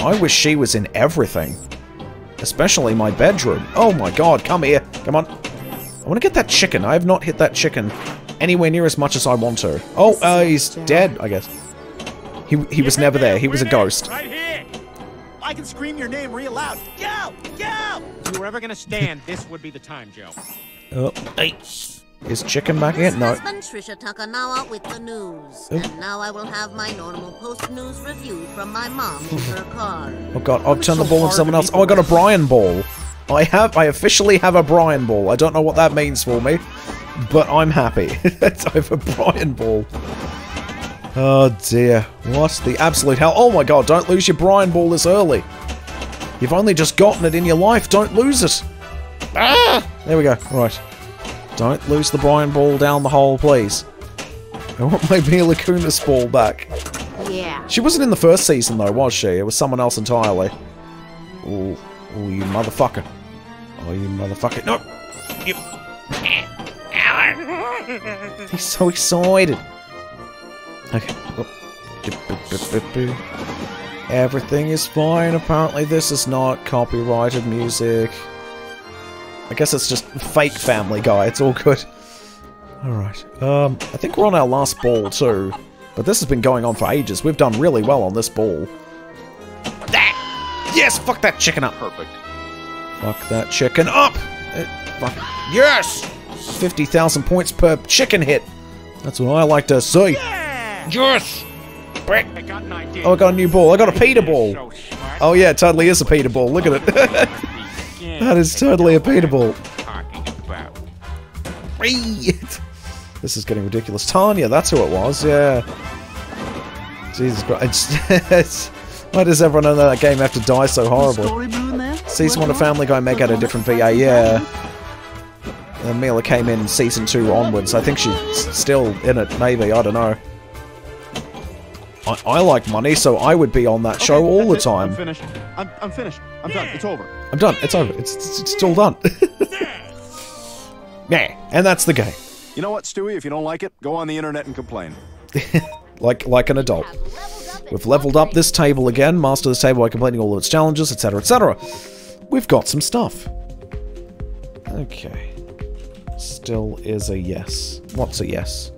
I wish she was in everything. Especially my bedroom. Oh my god, come here. Come on. I want to get that chicken. I have not hit that chicken anywhere near as much as I want to. Oh, uh, he's dead, I guess. He, he was never there. He was a ghost. Right here. I can scream your name real loud. Go! Go! If you were ever going to stand, this would be the time, Joe. Oh, hey. Is chicken back in? No. Tricia Takanawa with the news. Oh. And now I will have my normal post-news review from my mom in her car. Oh god, I'll turn the ball into someone else. Oh, I got a Brian ball. I have, I officially have a Brian ball. I don't know what that means for me, but I'm happy. I have a Brian ball. Oh dear, what the absolute hell? Oh my god, don't lose your Brian ball this early. You've only just gotten it in your life, don't lose it. Ah! There we go, right. Don't lose the Brian ball down the hole, please. I want my Mila Kunis ball back. Yeah. She wasn't in the first season, though, was she? It was someone else entirely. Oh, oh, you motherfucker. Oh, you motherfucker. No! You... He's so excited. Okay. Oh. Everything is fine. Apparently, this is not copyrighted music. I guess it's just fake Family Guy. It's all good. Alright. Um, I think we're on our last ball, too. But this has been going on for ages. We've done really well on this ball. That! Yes! Fuck that chicken up! Perfect. Fuck that chicken up! Uh, fuck. Yes! 50,000 points per chicken hit. That's what I like to see. Yes! I got an idea. Oh, I got a new ball. I got a Peter ball. So. Oh yeah, it totally is a Peter ball. Look at it. that is totally a Peter ball. Parking. This is getting ridiculous. Tanya, that's who it was, yeah. Jesus Christ. Why does everyone in that game have to die so horribly? Story brewing there? Season 1 of Family Guy may get a different VA, yeah. And Mila came in season 2 onwards. I think she's still in it, maybe, I don't know. I, I like money, so I would be on that show all the it. I'm finished. I'm, I'm finished. I'm done. It's over. I'm done. It's over. It's, it's, it's all done. yeah, and that's the game. You know what, Stewie? If you don't like it, go on the internet and complain. Like like an adult. We've leveled up this table again, master this table by completing all of its challenges, etc., etc. We've got some stuff. Okay. Still is a yes. What's a yes?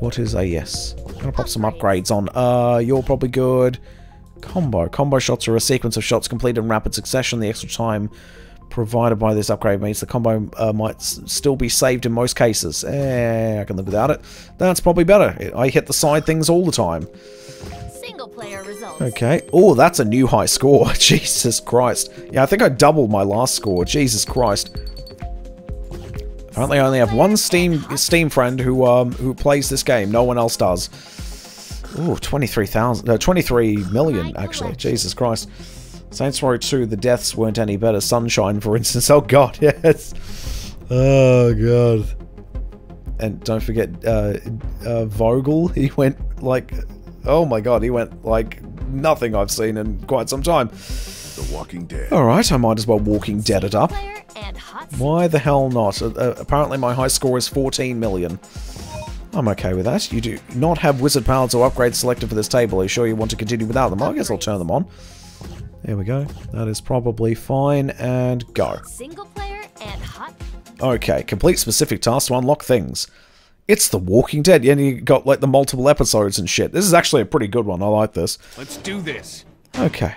What is a yes? I'm gonna pop some upgrades on. Uh, you're probably good. Combo. Combo shots are a sequence of shots completed in rapid succession. The extra time provided by this upgrade means the combo uh, might still be saved in most cases. Eh, I can live without it. That's probably better. I hit the side things all the time. Single player results. Okay. Oh, that's a new high score. Jesus Christ. Yeah, I think I doubled my last score. Jesus Christ. Apparently, I only have one Steam Steam friend who um who plays this game. No one else does. Ooh, 23,000, no, 23 million, actually. Jesus Christ. Saints Row 2, the deaths weren't any better. Sunshine, for instance. Oh, God, yes. Oh, God. And don't forget, uh, uh, Vogel, he went, like, oh my God, he went, like, nothing I've seen in quite some time. The Walking Dead. Alright, I might as well Walking Dead it up. Player and hot Why the hell not? Uh, uh, apparently my high score is 14 million. I'm okay with that. You do not have wizard powers or upgrades selected for this table. Are you sure you want to continue without them? I guess I'll turn them on. There we go. That is probably fine. And go. single player and hot Okay, complete specific tasks to unlock things. It's The Walking Dead. Yeah, and you got like the multiple episodes and shit. This is actually a pretty good one. I like this. Let's do this. Okay.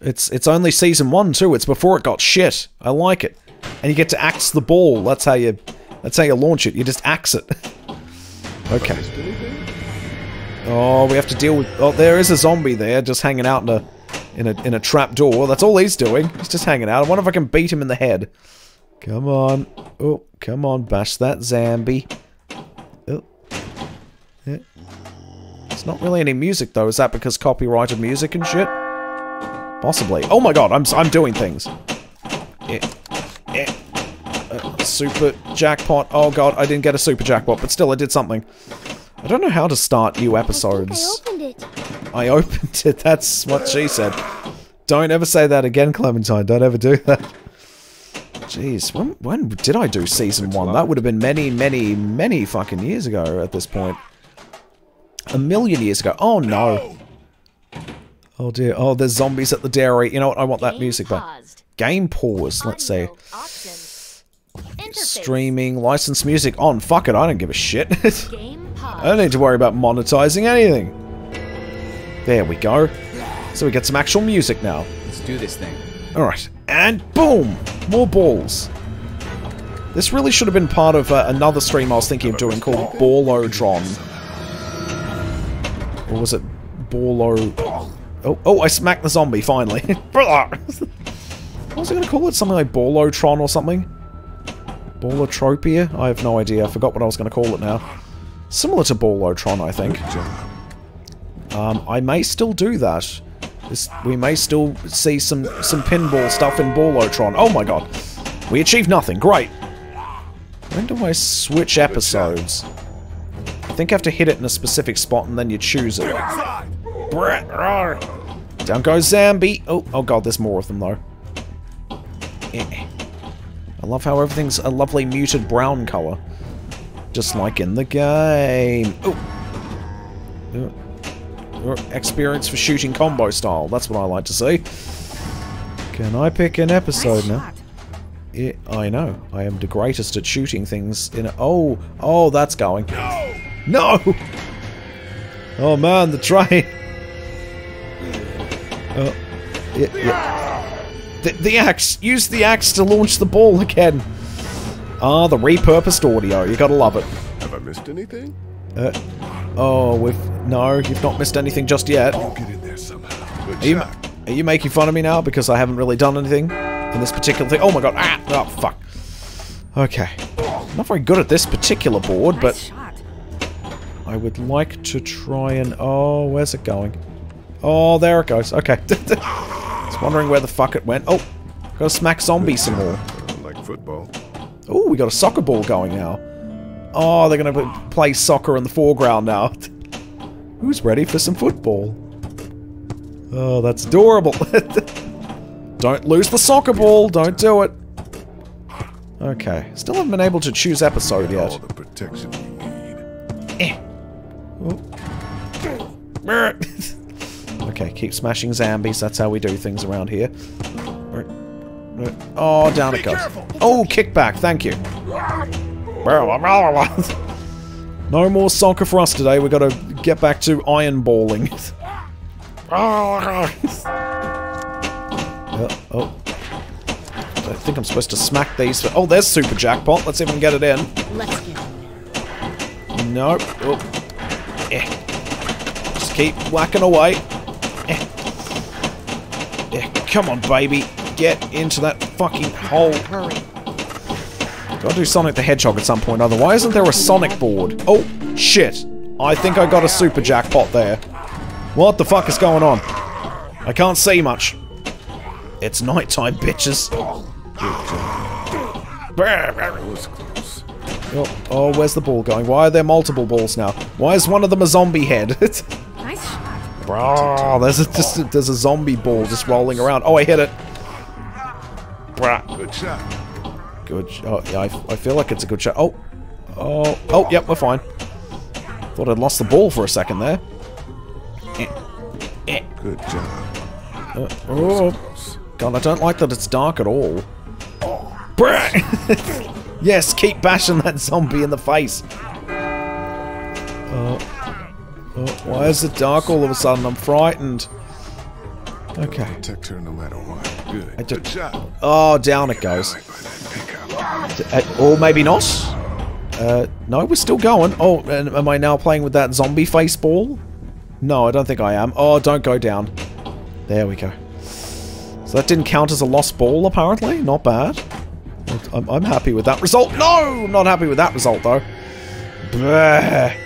It's it's only season one too. It's before it got shit. I like it. And you get to axe the ball. That's how you that's how you launch it. You just axe it. okay. Oh, we have to deal with Oh, there is a zombie there just hanging out in a in a in a trap door. That's all he's doing. He's just hanging out. I wonder if I can beat him in the head. Come on. Oh, come on, bash that zombie. Oh. Yeah. It's not really any music though. Is that because copyrighted music and shit? Possibly. Oh my god, I'm I'm doing things. Yeah. Yeah. Uh, super jackpot. Oh god, I didn't get a super jackpot, but still I did something. I don't know how to start new episodes. I opened it. I opened it. That's what she said. Don't ever say that again, Clementine. Don't ever do that. Jeez, when, when did I do season one? That would have been many, many, many fucking years ago at this point. A million years ago. Oh no. Oh dear. Oh, there's zombies at the dairy. You know what? I want that Game music back. Game pause. Let's see. Audio options. Interface. Streaming, licensed music on. Fuck it, I don't give a shit. Game I don't need to worry about monetizing anything. There we go. So we get some actual music now. Let's do this thing. Alright, and boom! More balls. This really should have been part of uh, another stream I was thinking of doing called Ballotron. Or was it Ballo... Oh, oh, I smacked the zombie, finally. what was I going to call it? Something like Ballotron or something? Ballotropia? I have no idea. I forgot what I was going to call it now. Similar to Ballotron, I think. Um, I may still do that. This, we may still see some, some pinball stuff in Ballotron. Oh my god. We achieved nothing. Great. When do I switch episodes? I think I have to hit it in a specific spot and then you choose it. Rawr. Down goes Zambi. Oh, oh god, there's more of them though. Eh. I love how everything's a lovely muted brown colour. Just like in the game. Oh. Experience for shooting combo style. That's what I like to see. Can I pick an episode now? Yeah, I know. I am the greatest at shooting things in a... Oh, oh, that's going. No! No! Oh man, the train! Oh, yeah, yeah. The, the axe! Use the axe to launch the ball again! Ah, the repurposed audio. You gotta love it. Have I missed anything? Uh, oh, we've... No, you've not missed anything just yet. Get in there somehow. Good Are you, are you making fun of me now because I haven't really done anything in this particular thing? Oh my god! Ah! Oh, fuck. Okay. Not very good at this particular board, but I would like to try and... Oh, where's it going? Oh, there it goes. Okay. Was wondering where the fuck it went. Oh, gotta smack zombies some more. Like football. Oh, we got a soccer ball going now. Oh, they're gonna play soccer in the foreground now. Who's ready for some football? Oh, that's adorable. Don't lose the soccer ball. Don't do it. Okay. Still haven't been able to choose episode yet. All the protection you need. Eh. Okay, keep smashing zombies. That's how we do things around here. Oh, down it goes. Oh, kickback. Thank you. No more soccer for us today. We've got to get back to iron balling. oh, oh. I think I'm supposed to smack these. Oh, there's super jackpot. Let's see if we can get it in. Let's get Nope. Oh. Eh. Just keep whacking away. Eh. Come on, baby. Get into that fucking hole. Hurry. Gotta do Sonic the Hedgehog at some point, otherwise. Isn't there a Sonic board? Oh, shit. I think I got a super jackpot there. What the fuck is going on? I can't see much. It's nighttime, bitches. Oh, oh, where's the ball going? Why are there multiple balls now? Why is one of them a zombie head? Bro, there's a just a, there's a zombie ball just rolling around. Oh, I hit it. Good shot. Good. Oh, yeah, I, I feel like it's a good shot. Oh, oh, oh, yep, we're fine. Thought I'd lost the ball for a second there. Good job. Uh, oh, God, I don't like that it's dark at all. Brah! yes, keep bashing that zombie in the face. Uh, oh, why is it dark all of a sudden? I'm frightened. Okay. Protect her no matter what. Good. Good shot. Oh, down it goes. Uh, or maybe not. Uh, no, we're still going. Oh, and am I now playing with that zombie face ball? No, I don't think I am. Oh, don't go down. There we go. So that didn't count as a lost ball, apparently. Not bad. I'm, I'm happy with that result. No! Not happy with that result, though. Bleh.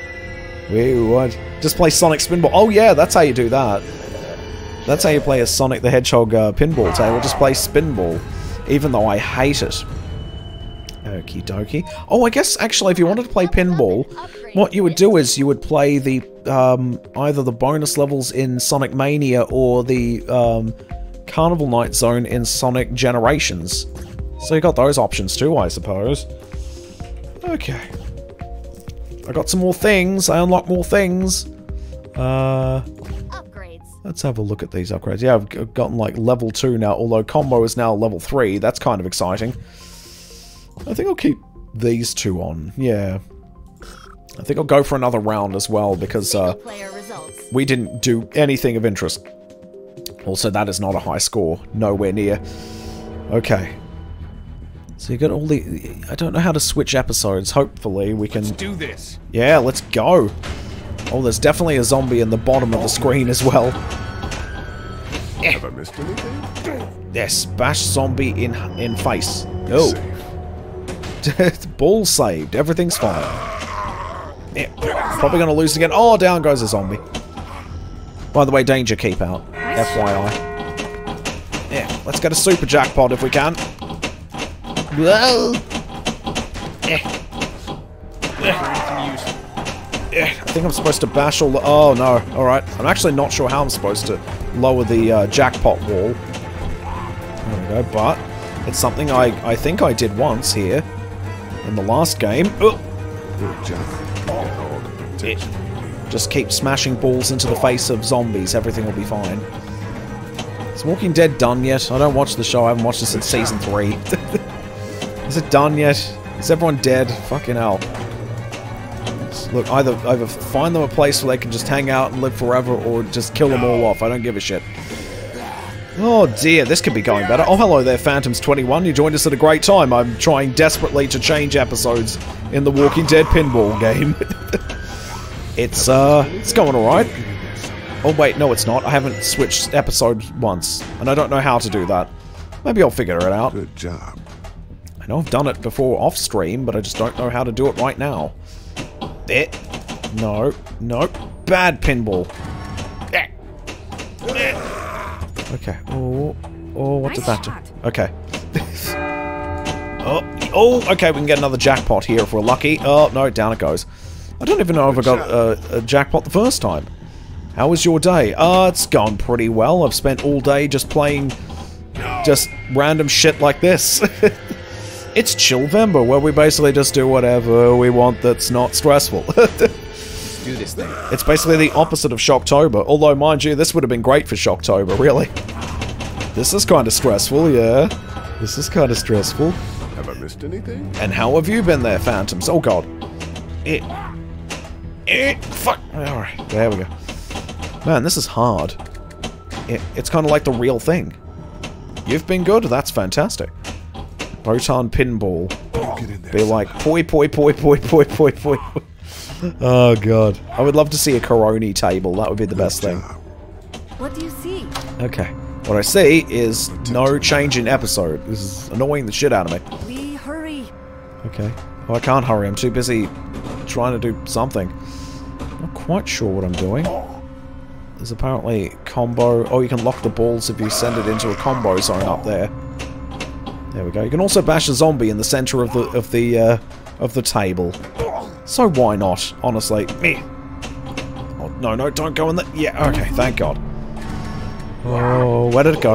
We would. Just play Sonic Spinball. Oh, yeah, that's how you do that. That's how you play a Sonic the Hedgehog uh, pinball table. Just play Spinball. Even though I hate it. Okie dokie. Oh, I guess actually if you wanted to play pinball, what you would do is you would play the um, either the bonus levels in Sonic Mania or the um, Carnival Night Zone in Sonic Generations. So you got those options too, I suppose. Okay. I got some more things. I unlock more things. Uh, Upgrades. let's have a look at these upgrades. Yeah, I've gotten like level 2 now, although combo is now level 3. That's kind of exciting. I think I'll keep these two on. Yeah. I think I'll go for another round as well because uh, we didn't do anything of interest. Also, that is not a high score. Nowhere near. Okay. So you got all the... I don't know how to switch episodes. Hopefully we can... Do this. Yeah, let's go. Oh, there's definitely a zombie in the bottom of the screen as well. Have I missed anything? Yes, bash zombie in in face. Oh. Ball saved. Everything's fine. Yeah, probably gonna lose again. Oh, down goes a zombie. By the way, danger keep out. FYI. Yeah, let's get a super jackpot if we can. Whoa. Yeah. Yeah, I think I'm supposed to bash all the... Oh, no. Alright. I'm actually not sure how I'm supposed to lower the uh, jackpot wall. There we go, but it's something I, I think I did once here in the last game. Oh, Good job. Got all the protection you need. just keep smashing balls into the face of zombies. Everything will be fine. Is Walking Dead done yet? I don't watch the show. I haven't watched it since season 3. Is it done yet? Is everyone dead? Fucking hell. Look, either either find them a place where they can just hang out and live forever, or just kill them all off. I don't give a shit. Oh dear, this could be going better. Oh, hello there, Phantoms21. You joined us at a great time. I'm trying desperately to change episodes in the Walking Dead pinball game. it's, uh, it's going alright. Oh wait, no it's not. I haven't switched episode once, and I don't know how to do that. Maybe I'll figure it out. Good job. I know I've done it before off stream, but I just don't know how to do it right now. There. No. No. Bad pinball. Okay. Oh, oh, what did that do? Okay. oh, oh, okay, we can get another jackpot here if we're lucky. Oh, no, down it goes. I don't even know if I got a, a jackpot the first time. How was your day? Uh, it's gone pretty well. I've spent all day just playing just random shit like this. it's Chillvember, where we basically just do whatever we want that's not stressful. do this thing. It's basically the opposite of Shocktober, although, mind you, this would have been great for Shocktober, really. This is kind of stressful, yeah. This is kind of stressful. Have I missed anything? And how have you been there, Phantoms? Oh, God. It... It... Fuck. Alright, there we go. Man, this is hard. It, it's kind of like the real thing. You've been good, that's fantastic. Botan Pinball. Be like, poi poi poi poi poi poi poi. Oh god. I would love to see a Korone table, that would be the best thing. What do you see? Okay. What I see is no change in episode. This is annoying the shit out of me. Lee, hurry. Okay. Oh, I can't hurry, I'm too busy trying to do something. Not quite sure what I'm doing. There's apparently combo... Oh, you can lock the balls if you send it into a combo zone up there. There we go. You can also bash a zombie in the center of the of the uh, of the table. So why not? Honestly, me. Oh no, no, don't go in there. Yeah, okay, thank God. Oh, where did it go?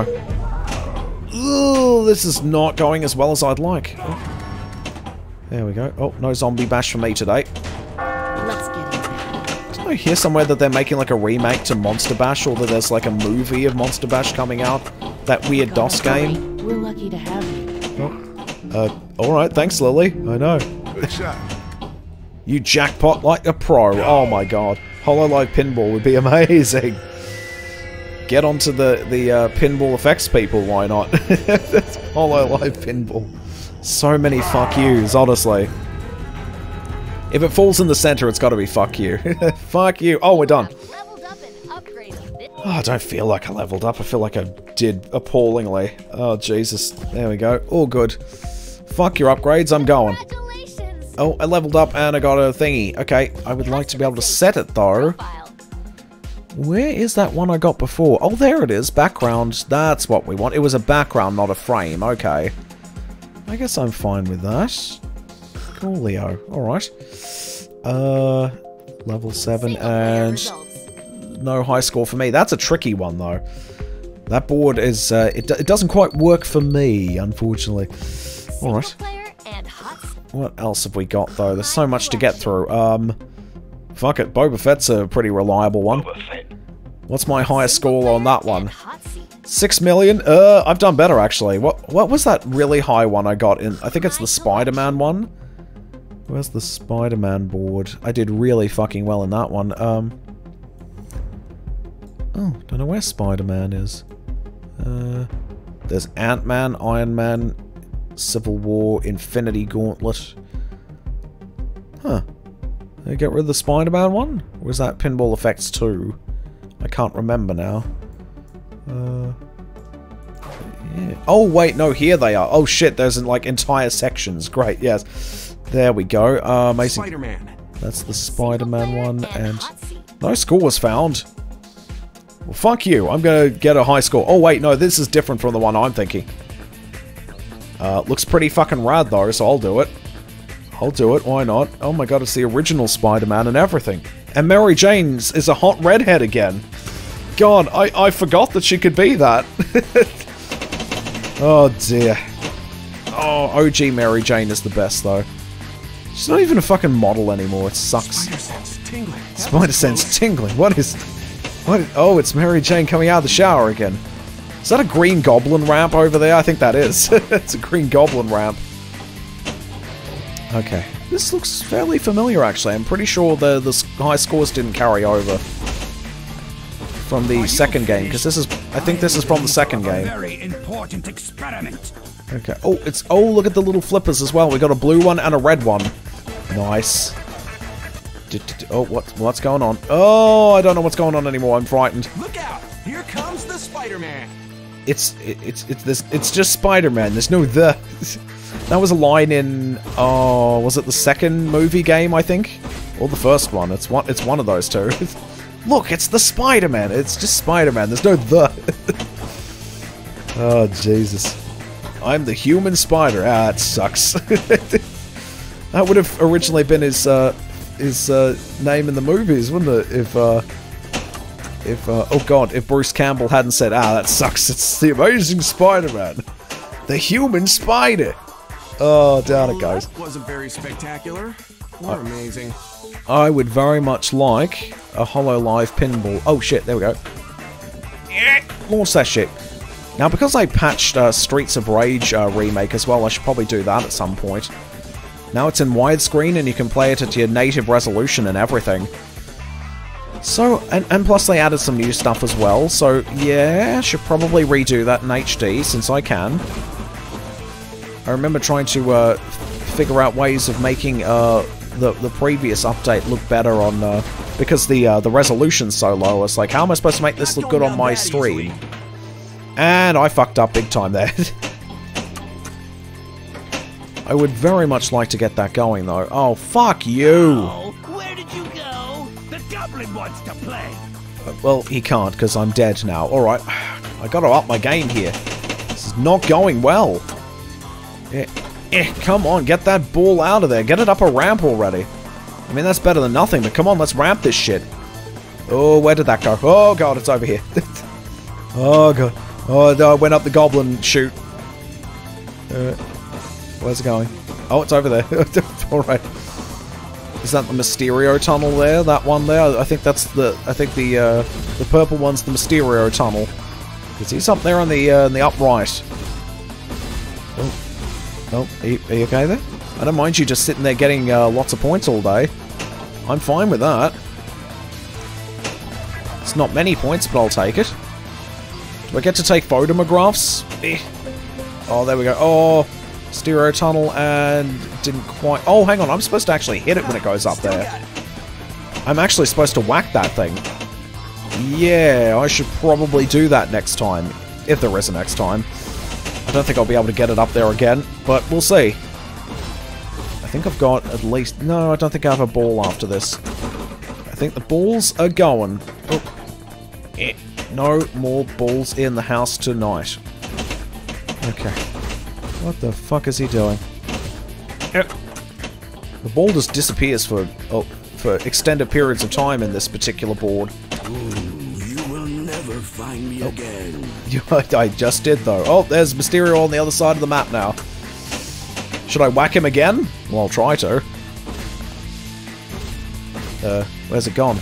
Ooh, this is not going as well as I'd like. Oh. There we go. Oh, no zombie bash for me today. Let's get it. Did I hear somewhere that they're making like a remake to Monster Bash, or that there's like a movie of Monster Bash coming out? That weird DOS game? We're lucky to have you. Uh, alright, thanks Lily. I know. Good shot. You jackpot like a pro. Oh my god. Hololive Pinball would be amazing. Get onto the, the uh, pinball effects people, why not? Hololive Pinball. So many fuck yous, honestly. If it falls in the center, it's gotta be fuck you. fuck you. Oh, we're done. Oh, I don't feel like I leveled up. I feel like I did appallingly. Oh, Jesus. There we go. All good. Fuck your upgrades. I'm going. Oh, I leveled up and I got a thingy. Okay, I would like to be able to set it, though. Where is that one I got before? Oh, there it is. Background. That's what we want. It was a background, not a frame. Okay. I guess I'm fine with that. Coolio. Alright. Uh, level 7 and. No high score for me. That's a tricky one, though. That board is... Uh, it, it doesn't quite work for me, unfortunately. Alright. Single player and hot. s- What else have we got, though? There's so much to get through. Um, fuck it. Boba Fett's a pretty reliable one. What's my highest score on that one? And hot seat. Six million? Uh, I've done better, actually. What What was that really high one I got in? I think it's the Spider-Man one. Where's the Spider-Man board? I did really fucking well in that one. Um... Oh, don't know where Spider-Man is. Uh, there's Ant-Man, Iron Man, Civil War, Infinity Gauntlet. Huh. Did I get rid of the Spider-Man one? Or was that Pinball Effects 2? I can't remember now. Uh, yeah. Oh, wait, no, here they are. Oh, shit, there's like entire sections. Great, yes. There we go. Uh, amazing. Spider-Man. That's the Spider-Man one, and no score was found. Well, fuck you. I'm gonna get a high score. Oh, wait, no, this is different from the one I'm thinking. Uh, looks pretty fucking rad, though, so I'll do it. I'll do it, why not? Oh my god, it's the original Spider-Man and everything. And Mary Jane's is a hot redhead again. God, I, I forgot that she could be that. oh dear. Oh, OG Mary Jane is the best, though. She's not even a fucking model anymore, it sucks. Spider sense tingling. Spider sense tingling. What is... What oh, it's Mary Jane coming out of the shower again. Is that a green goblin ramp over there? I think that is. it's a green goblin ramp. Okay. This looks fairly familiar, actually. I'm pretty sure the, the high scores didn't carry over from the second game, because this is... I think this is from the second game. Very important experiment. Okay. Oh, it's... Oh, look at the little flippers as well. We got a blue one and a red one. Nice. Oh, what, what's going on? Oh, I don't know what's going on anymore. I'm frightened. Look out! Here comes the Spider-Man. It's it's it's this it's just Spider-Man. There's no the. that was a line in oh, was it the second movie game? I think, or the first one. It's one. It's one of those two. Look, it's the Spider-Man. It's just Spider-Man. There's no the. oh Jesus! I'm the human spider. Ah, it sucks. that would have originally been his uh, his uh, name in the movies, wouldn't it? If uh, if uh, oh god, if Bruce Campbell hadn't said, "Ah, that sucks," it's the Amazing Spider-Man, the Human Spider. Oh, down it goes. Wasn't very spectacular or amazing. I would very much like a Hololive pinball. Oh shit, there we go. Yeah, launch that shit. Now, because I patched uh, Streets of Rage uh, remake as well, I should probably do that at some point. Now it's in widescreen and you can play it at your native resolution and everything. So, and, and plus they added some new stuff as well, so yeah, should probably redo that in HD since I can. I remember trying to uh, figure out ways of making uh, the the previous update look better on uh, because the uh, the resolution's so low. It's like, how am I supposed to make this look good on my stream? And I fucked up big time there. I would very much like to get that going though. Oh fuck you! Where did you go? The goblin wants to play. Uh, well, he can't because I'm dead now. All right, I got to up my game here. This is not going well. Eh, eh, come on, get that ball out of there. Get it up a ramp already. I mean, that's better than nothing, but come on, let's ramp this shit. Oh, where did that go? Oh, God, it's over here. oh, God. Oh, no, I went up the goblin chute. Uh, where's it going? Oh, it's over there. Alright. Is that the Mysterio tunnel there? That one there? I think that's the... I think the, uh, the purple one's the Mysterio tunnel. Because he's up there on the, uh, in the upright. Oh. Oh, are you, are you okay there? I don't mind you just sitting there getting uh, lots of points all day. I'm fine with that. It's not many points, but I'll take it. Do I get to take photographs? Eh. Oh, there we go. Oh, stereo tunnel and didn't quite... Oh, hang on. I'm supposed to actually hit it when it goes up there. I'm actually supposed to whack that thing. Yeah, I should probably do that next time. If there is a next time. I don't think I'll be able to get it up there again, but we'll see. I think I've got at least... No, I don't think I have a ball after this. I think the balls are going. Oh. Eh. No more balls in the house tonight. Okay. What the fuck is he doing? Yep. The ball just disappears for oh, for extended periods of time in this particular board. Ooh, you will never find me Oh. again. I just did though. Oh, there's Mysterio on the other side of the map now. Should I whack him again? Well, I'll try to. Uh, where's it gone?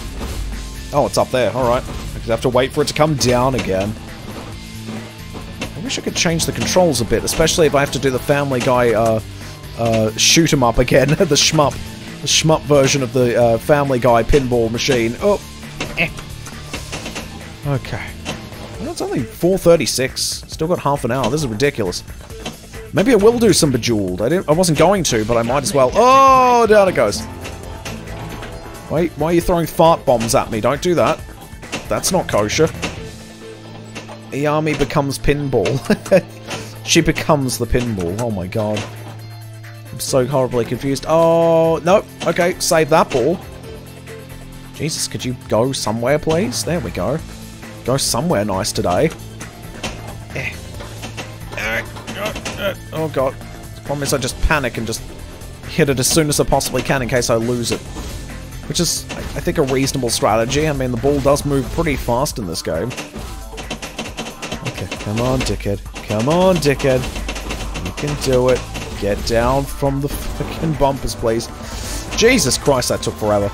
Oh, it's up there. Alright. I just have to wait for it to come down again. I wish I could change the controls a bit, especially if I have to do the Family Guy, uh, uh, shoot 'em up again. the shmup. The shmup version of the, uh, Family Guy pinball machine. Oh. Eh. Okay. Well, it's only 4.36. Still got half an hour. This is ridiculous. Maybe I will do some Bejeweled. I didn't. I wasn't going to, but I might as well. Oh, down it goes. Wait, why are you throwing fart bombs at me? Don't do that. That's not kosher. Iyami becomes pinball. she becomes the pinball. Oh my god. I'm so horribly confused. Oh, no. Okay, save that ball. Jesus, could you go somewhere, please? There we go. Go somewhere nice today. Eh. Oh god. The problem is I just panic and just hit it as soon as I possibly can in case I lose it. Which is, I think, a reasonable strategy. I mean, the ball does move pretty fast in this game. Come on, dickhead. Come on, dickhead. You can do it. Get down from the fucking bumpers, please. Jesus Christ, that took forever.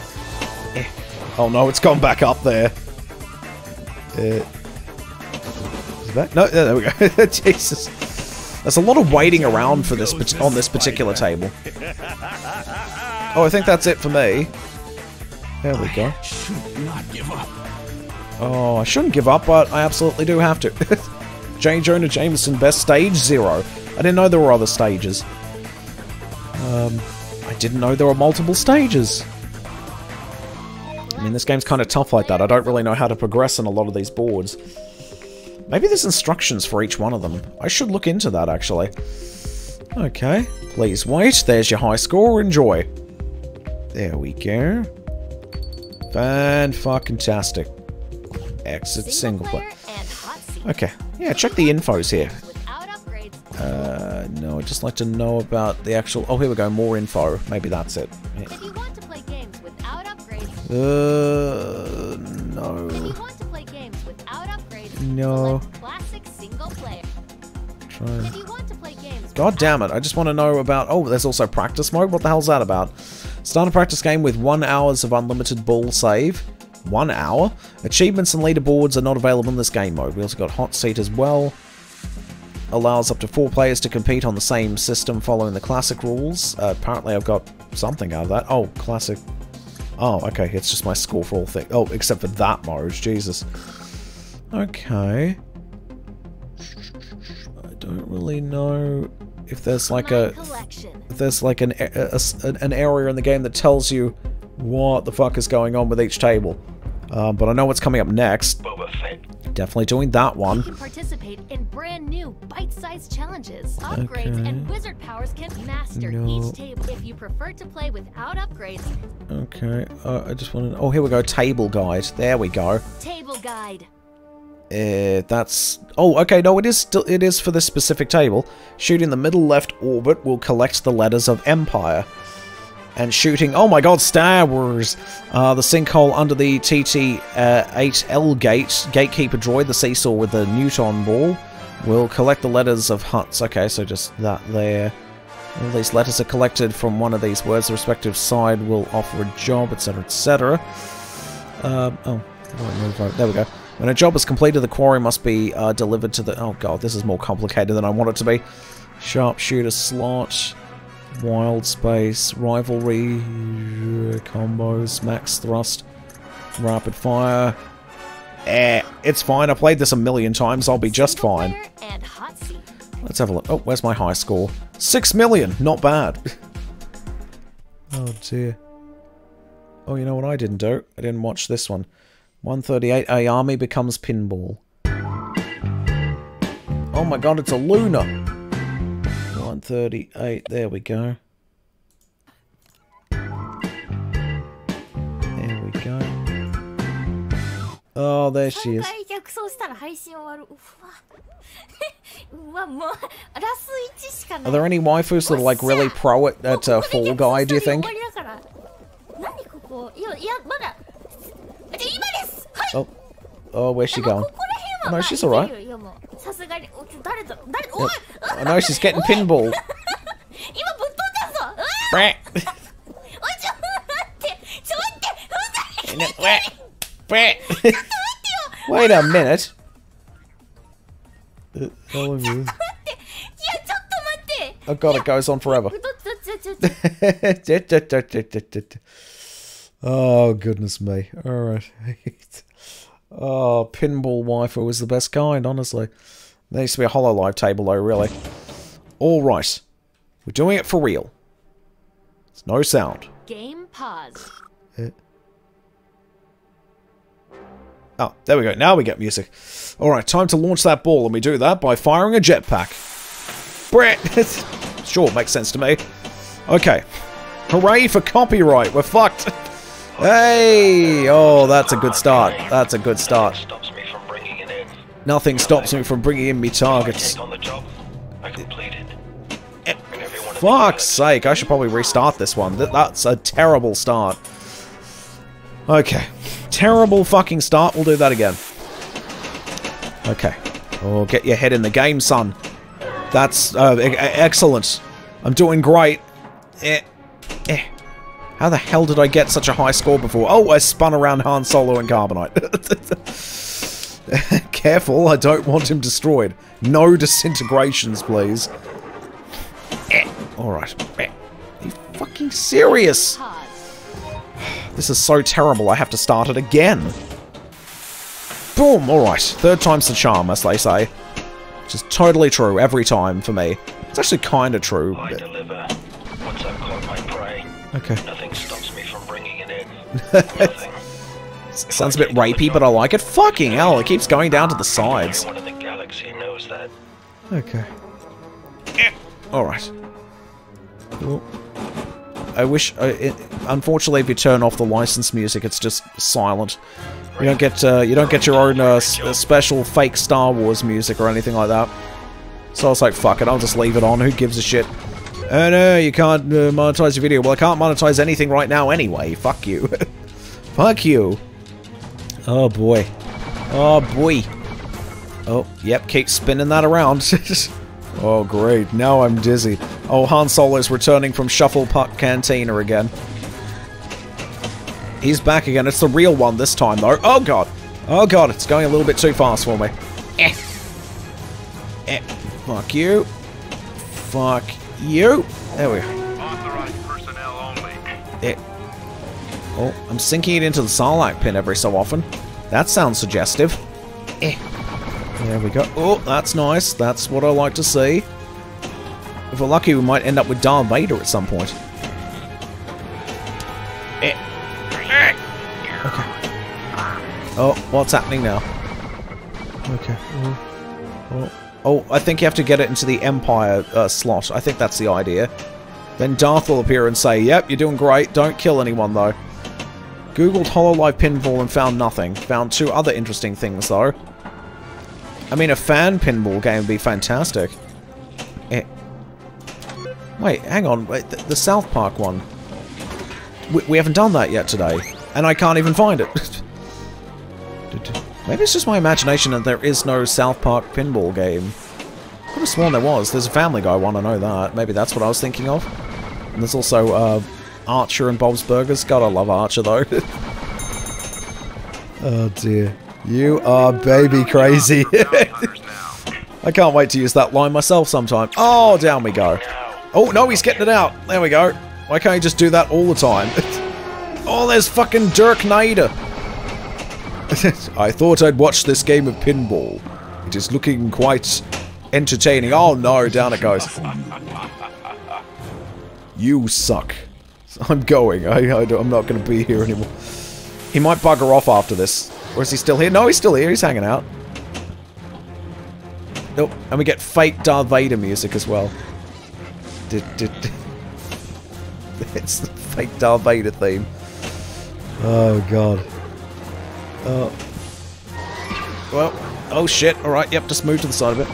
Oh no, it's gone back up there. Uh, back? No, there we go. Jesus. There's a lot of waiting around for this on this particular table. Oh, I think that's it for me. There we go. Should not give up. Oh, I shouldn't give up, but I absolutely do have to. J. Jonah Jameson, best stage zero. I didn't know there were other stages. Um, I didn't know there were multiple stages. I mean, this game's kind of tough like that. I don't really know how to progress in a lot of these boards. Maybe there's instructions for each one of them. I should look into that, actually. Okay. Please wait. There's your high score. Enjoy. There we go. Fan fucking tastic. Exit single player. Okay. Yeah, check the infos here. Uh, no, I'd just like to know about the actual... Oh, here we go. More info. Maybe that's it. Yeah. If you want to play games without upgrades, Uh, no. if you want to play games without upgrades, No. select classic single player. Try. If you want to play games God damn it, I just want to know about... Oh, there's also practice mode? What the hell's that about? Start a practice game with one hours of unlimited ball save. One hour? Achievements and leaderboards are not available in this game mode. We also got hot seat as well. Allows up to four players to compete on the same system following the classic rules. Uh, apparently I've got something out of that. Oh, classic. Oh, okay, it's just my score for all things. Oh, except for that mode, Jesus. Okay. I don't really know if there's like a if there's like an a- a- an area in the game that tells you what the fuck is going on with each table. Um, but I know what's coming up next. Definitely doing that You one. can participate in brand new bite-sized challenges. Upgrades Okay. and wizard powers can master No. each table. If you prefer to play without upgrades, Okay, uh, I just want to. Oh, here we go. Table guide. There we go. table guide. Uh, that's oh okay no it is still it is for this specific table shooting the middle left orbit will collect the letters of empire and shooting oh my god star wars. Uh, the sinkhole under the tt uh, 8l gate gatekeeper droid the seesaw with the Newton ball will collect the letters of huts. Okay so just that there. All these letters are collected from one of these words. The respective side will offer a job etc etc um, oh there we go. When a job is completed, the quarry must be uh, delivered to the... Oh god, this is more complicated than I want it to be. Sharpshooter slot, wild space, rivalry, combos, max thrust, rapid fire. Eh, it's fine. I played this a million times. I'll be just fine. Let's have a look. Oh, where's my high score? Six million. Not bad. oh dear. Oh, you know what I didn't do? I didn't watch this one. 138 A Army becomes pinball. Oh my god, it's a Luna! 138. There we go. There we go. Oh, there she is. Are there any waifus that are like really pro at, at uh, Fall Guy, do you think? Oh, oh where's she going? No, she's alright. Yep. Oh no, she's getting pinball. Brat. Wait a minute. Oh god, it goes on forever. oh goodness me. All right oh, pinball waifu was the best kind, honestly. There used to be a Hololive table though, really. Alright. We're doing it for real. It's no sound. Game paused. Oh, eh. ah, there we go. Now we get music. Alright, time to launch that ball, and we do that by firing a jetpack. Brett! sure, makes sense to me. Okay. Hooray for copyright. We're fucked. Hey! Oh, that's a good start. That's a good start. Nothing stops me from bringing in me targets. Fuck's sake, I should probably restart this one. That, that's a terrible start. Okay. Terrible fucking start. We'll do that again. Okay. Oh, get your head in the game, son. That's uh, e- excellent. I'm doing great. Eh. Eh. How the hell did I get such a high score before? Oh, I spun around Han Solo and Carbonite. Careful, I don't want him destroyed. No disintegrations, please. Eh. Alright. Eh. Are you fucking serious? This is so terrible, I have to start it again. Boom! Alright. Third time's the charm, as they say. Which is totally true every time for me. It's actually kind of true. I but- deliver. Once I've my prey, Okay. Sounds a bit rapey, but I like it. Fucking hell, it keeps going down to the sides. Everyone in the galaxy knows that. Okay. Alright. Well, I wish... Uh, it, unfortunately, if you turn off the licensed music, it's just silent. You don't get uh, you don't get your own uh, special fake Star Wars music or anything like that. So I was like, fuck it, I'll just leave it on. Who gives a shit? Oh no, you can't uh, monetize your video. Well, I can't monetize anything right now anyway. Fuck you. Fuck you. Oh boy. Oh boy. Oh, yep, keep spinning that around. oh great, now I'm dizzy. Oh, Han Solo's returning from Shufflepuck Cantina again. He's back again. It's the real one this time, though. Oh, God. Oh, God. It's going a little bit too fast for me. Eh. Eh. Fuck you. Fuck you. There we go. Eh. Oh, I'm sinking it into the Sarlacc pin every so often. That sounds suggestive. Eh. There we go. Oh, that's nice. That's what I like to see. If we're lucky, we might end up with Darth Vader at some point. Eh. Okay. Oh, what's happening now? Okay. Oh, oh. Oh, I think you have to get it into the Empire uh, slot. I think that's the idea. Then Darth will appear and say, Yep, you're doing great. Don't kill anyone, though. Googled Hololive Pinball and found nothing. Found two other interesting things, though. I mean, a fan pinball game would be fantastic. Eh. Wait, hang on. Wait, the, the South Park one. We, we haven't done that yet today. And I can't even find it. Maybe it's just my imagination that there is no South Park pinball game. Could have sworn there was. There's a Family Guy one, I know that. Maybe that's what I was thinking of. And there's also uh, Archer and Bob's Burgers. I love Archer, though. oh, dear. You are baby crazy. I can't wait to use that line myself sometime. Oh, down we go. Oh, no, he's getting it out. There we go. Why can't he just do that all the time? oh, there's fucking Dirk Nader. I thought I'd watch this game of pinball. It is looking quite entertaining. Oh no, down it goes. You suck. I'm going. I, am not going to be here anymore. He might bugger off after this. Or is he still here? No, he's still here. He's hanging out. Nope. And we get fake Darth Vader music as well. It's the fake Darth Vader theme. Oh, God. Oh. Well, oh shit. Alright, yep, just move to the side of it.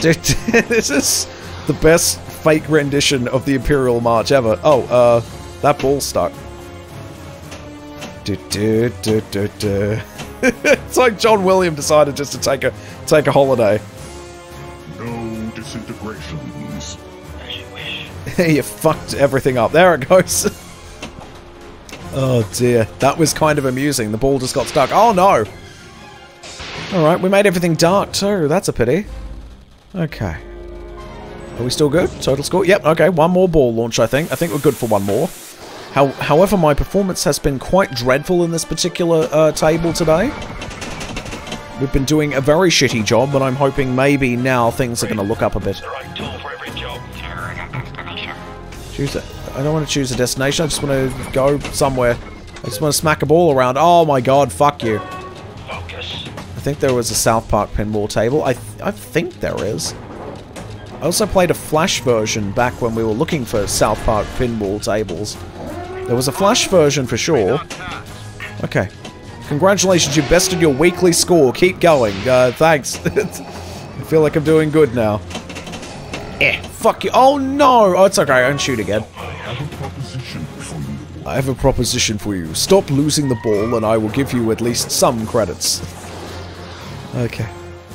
Dude, this is the best fake rendition of the Imperial March ever. Oh, uh, that ball's stuck. It's like John William decided just to take a take a holiday. No disintegrations. As you wish. You fucked everything up. There it goes. Oh dear, that was kind of amusing. The ball just got stuck. Oh no! Alright, we made everything dark too. That's a pity. Okay. Are we still good? Total score? Yep, okay. One more ball launch, I think. I think we're good for one more. How, however, my performance has been quite dreadful in this particular uh, table today. We've been doing a very shitty job, but I'm hoping maybe now things are going to look up a bit. Choose a, I don't want to choose a destination, I just want to go somewhere. I just want to smack a ball around. Oh my god, fuck you. I think there was a South Park pinball table. I, th I think there is. I also played a Flash version back when we were looking for South Park pinball tables. There was a Flash version for sure. Okay. Congratulations, you bested your weekly score. Keep going. Uh, thanks. I feel like I'm doing good now. Eh, fuck you. Oh no! Oh, it's okay. I can shoot again. I have a proposition for you. Stop losing the ball and I will give you at least some credits. Okay.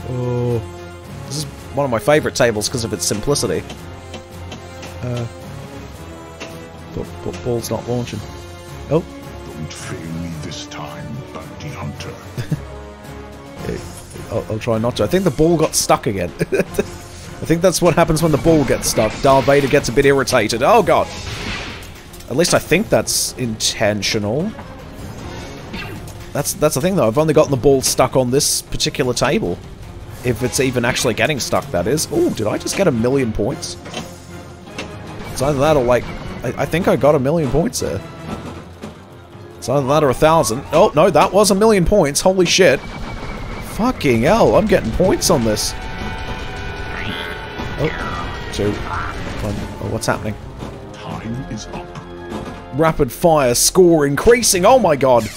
Oh. This is one of my favorite tables because of its simplicity. Uh, but, but ball's not launching. Oh. Don't fail me this time, bounty hunter. I'll, I'll, try not to. I think the ball got stuck again. I think that's what happens when the ball gets stuck. Darth Vader gets a bit irritated. Oh god. At least I think that's intentional. That's that's the thing though. I've only gotten the ball stuck on this particular table. If it's even actually getting stuck, that is. Oh, did I just get a million points? It's either that or like... I, I think I got a million points there. It's either that or a thousand. Oh, no, that was a million points. Holy shit. Fucking hell, I'm getting points on this. Oh, two, one. Um, oh, what's happening? Time is up. Rapid fire score increasing. Oh my god.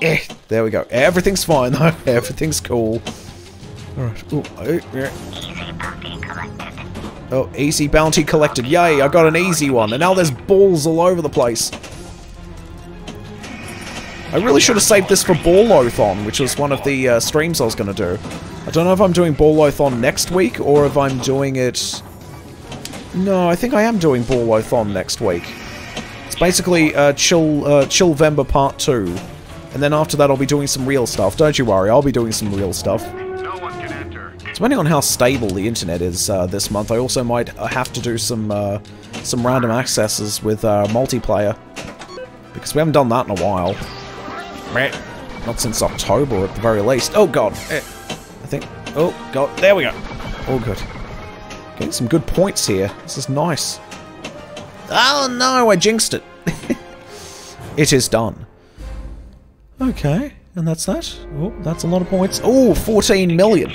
Eh, there we go. Everything's fine though. Everything's cool. Alright. Oh, yeah. Oh, easy bounty collected. Yay, I got an easy one. And now there's balls all over the place. I really should have saved this for Ballothon, which was one of the uh, streams I was going to do. I don't know if I'm doing Ballothon next week, or if I'm doing it... No, I think I am doing Ballothon next week. It's basically uh, Chill uh, Part 2. And then after that I'll be doing some real stuff. Don't you worry, I'll be doing some real stuff. Depending on how stable the internet is uh, this month, I also might have to do some uh, some random accesses with uh, multiplayer. Because we haven't done that in a while. Not since October, at the very least. Oh god. Eh, I think... Oh god, there we go. All good. Getting some good points here. This is nice. Oh no, I jinxed it. it is done. Okay, and that's that. Oh, that's a lot of points. Oh, 14 million.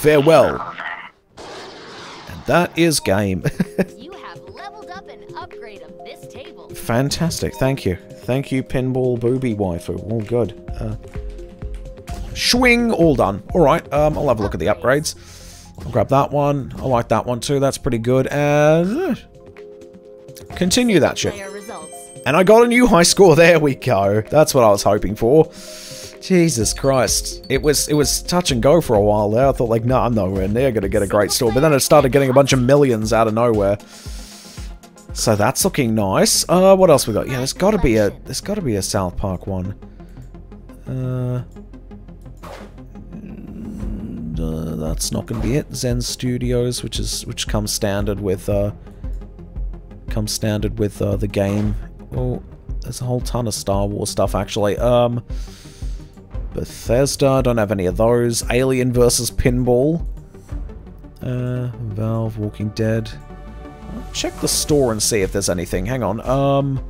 Farewell. And that is game. you have leveled up an upgrade of this table. Fantastic, thank you. Thank you, Pinball Booby Waifu. All good. Uh, swing, all done. Alright, um, I'll have a look at the upgrades. I'll grab that one. I like that one too, that's pretty good. And... Continue that shit. And I got a new high score. There we go. That's what I was hoping for. Jesus Christ. It was it was touch and go for a while there. I thought like, no, nah, I'm nowhere near gonna get a great score. But then it started getting a bunch of millions out of nowhere. So that's looking nice. Uh, what else we got? Yeah, there's gotta be a there's gotta be a South Park one. Uh, uh that's not gonna be it. Zen Studios, which is which comes standard with uh comes standard with uh, the game. Oh, there's a whole ton of Star Wars stuff actually. Um Bethesda, don't have any of those. Alien versus Pinball. Uh, Valve, Walking Dead. I'll check the store and see if there's anything. Hang on. Um,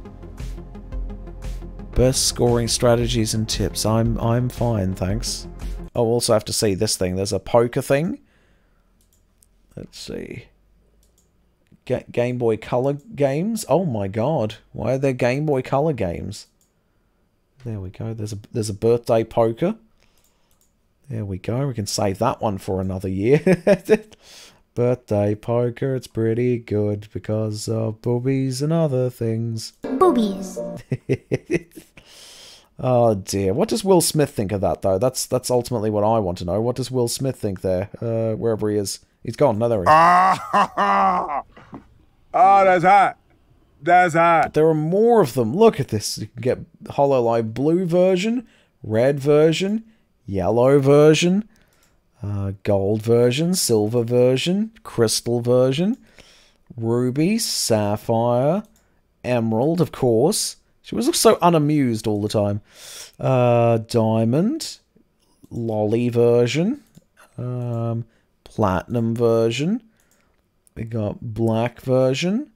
best scoring strategies and tips. I'm I'm fine, thanks. Oh, also have to see this thing. There's a poker thing. Let's see. Ga Game Boy Color games. Oh my god, why are there Game Boy Color games? There we go. There's a there's a birthday poker. There we go. We can save that one for another year. birthday poker. It's pretty good because of boobies and other things. Boobies. oh dear. What does Will Smith think of that though? That's that's ultimately what I want to know. What does Will Smith think there? Uh, wherever he is. He's gone. No, there he is. Oh, that's hot. That's hot. But there are more of them. Look at this. You can get HoloLive blue version, red version, yellow version, uh, gold version, silver version, crystal version, ruby, sapphire, emerald, of course. She was so unamused all the time. Uh, diamond, lolly version, um, platinum version. We got black version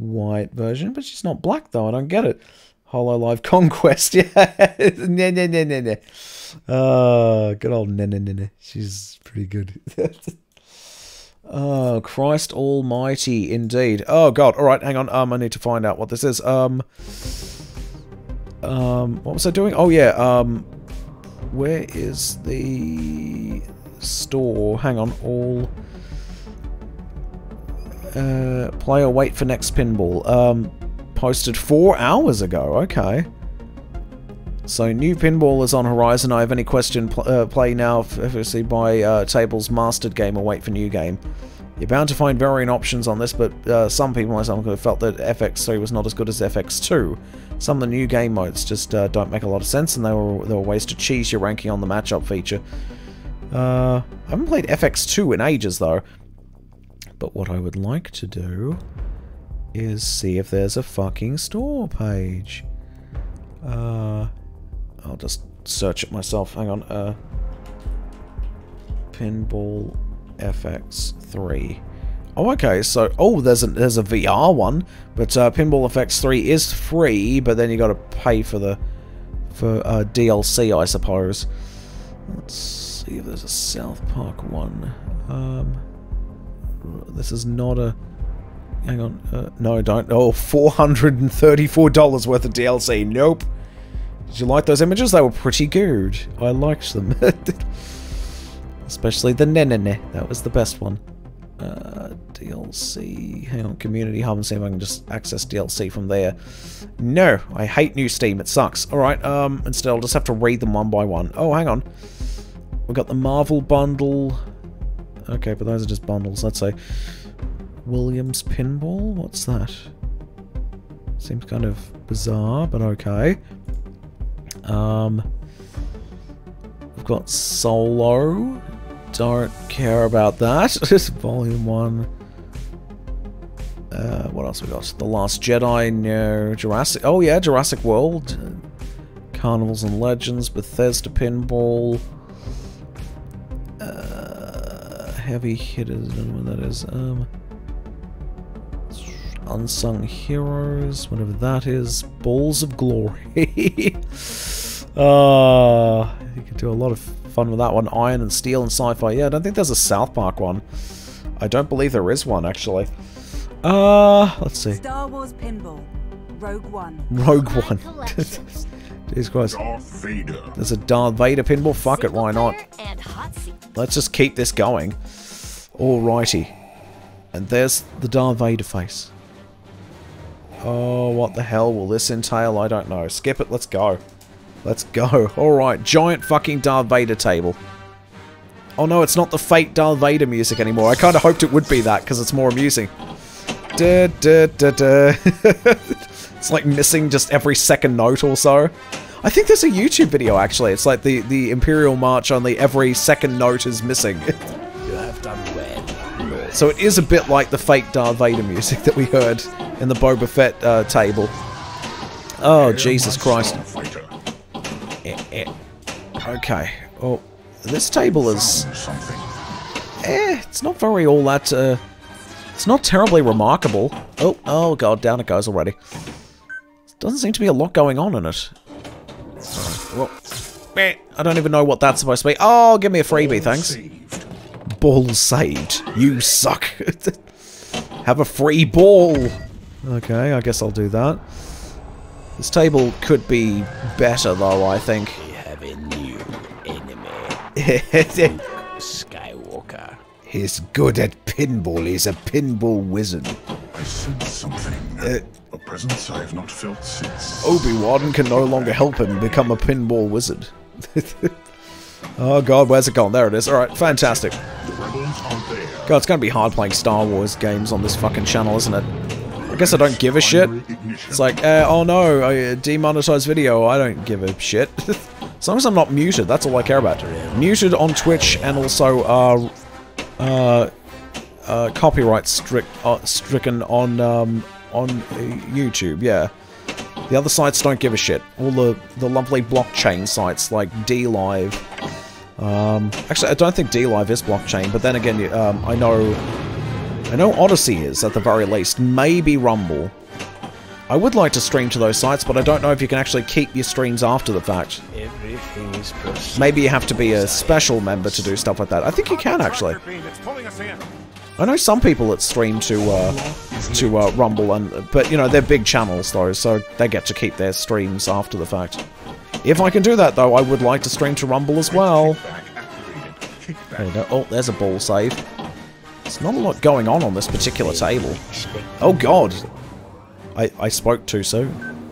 white version, but she's not black though. I don't get it. Hololive Conquest, yeah. nah, nah, good old nah, nah, nah. She's pretty good. oh, Christ Almighty, indeed. Oh God. All right, hang on. Um, I need to find out what this is. Um, um, what was I doing? Oh yeah. Um, where is the store? Hang on. All uh, player wait for next pinball. Um, posted four hours ago. Okay. So new pinball is on horizon. I have any question? Pl uh, play now. Obviously by uh, tables mastered game or wait for new game. You're bound to find varying options on this, but uh, some people, myself, felt that FX3 was not as good as FX2. Some of the new game modes just uh, don't make a lot of sense, and they were, they were ways to cheese your ranking on the matchup feature. Uh, I haven't played FX2 in ages, though. But what I would like to do is see if there's a fucking store page. Uh, I'll just search it myself. Hang on. Uh, Pinball FX3. Oh, okay. So, oh, there's a there's a VR one, but uh, Pinball FX3 is free, but then you got to pay for the for uh, DLC, I suppose. Let's see if there's a South Park one. Um. This is not a... Hang on. Uh, no, don't. Oh, $434 worth of DLC. Nope. Did you like those images? They were pretty good. I liked them. Especially the Nenene. That was the best one. Uh, DLC. Hang on, Community Hub and see if I can just access DLC from there. No, I hate new Steam. It sucks. Alright, um, instead I'll just have to read them one by one. Oh, hang on. We've got the Marvel bundle. Okay, but those are just bundles. Let's say Williams Pinball. What's that? Seems kind of bizarre, but okay. Um, we've got Solo. Don't care about that. Just Volume 1. Uh, what else we got? The Last Jedi, no. Jurassic. Oh, yeah, Jurassic World. Carnivals and Legends, Bethesda Pinball. Heavy hitters, I don't know what that is. Um, Unsung Heroes, whatever that is. Balls of Glory. uh, you can do a lot of fun with that one. Iron and Steel and Sci-Fi. Yeah, I don't think there's a South Park one. I don't believe there is one, actually. Uh, let's see. Star Wars Pinball. Rogue One. Rogue One. Jeez Christ. Darth Vader. There's a Darth Vader pinball? Fuck it, why not? And hot seat. Let's just keep this going. Alrighty. And there's the Darth Vader face. Oh, what the hell will this entail? I don't know. Skip it, let's go. Let's go. Alright, giant fucking Darth Vader table. Oh no, it's not the fake Darth Vader music anymore. I kind of hoped it would be that, because it's more amusing. Da, da, da, da. it's like missing just every second note or so. I think there's a YouTube video, actually. It's like the, the Imperial March, only every second note is missing. You have done well. So it is a bit like the fake Darth Vader music that we heard in the Boba Fett uh, table. Oh, Jesus Christ. Eh, eh. Okay. Oh, this table is... Eh, it's not very all that... Uh, it's not terribly remarkable. Oh, oh god, down it goes already. Doesn't seem to be a lot going on in it. Well, I don't even know what that's supposed to be. Oh, give me a freebie, thanks. Ball saved. You suck. Have a free ball. Okay, I guess I'll do that. This table could be better, though, I think. We have a new enemy. Skywalker. He's good at pinball. He's a pinball wizard. I sense something. Uh, a presence I have not felt since. Obi-Wan can no longer help him become a pinball wizard. oh god, where's it gone? There it is. Alright, fantastic. God, it's gonna be hard playing Star Wars games on this fucking channel, isn't it? I guess I don't give a shit. It's like, uh, oh no, I demonetized video. I don't give a shit. as long as I'm not muted, that's all I care about. Muted on Twitch and also, uh, uh, uh, copyright strict, uh, stricken on, um, on uh, YouTube, yeah. The other sites don't give a shit. All the, the lovely blockchain sites like DLive. Um, actually, I don't think DLive is blockchain, but then again, um, I know... I know Odysee is, at the very least. Maybe Rumble. I would like to stream to those sites, but I don't know if you can actually keep your streams after the fact. Everything is. Maybe you have to be a special member to do stuff like that. I think you can, actually. I know some people that stream to uh, to uh, Rumble, and but you know they're big channels though, so they get to keep their streams after the fact. If I can do that though, I would like to stream to Rumble as well. There you go. Oh, there's a ball save. There's not a lot going on on this particular table. Oh god, I I spoke too soon.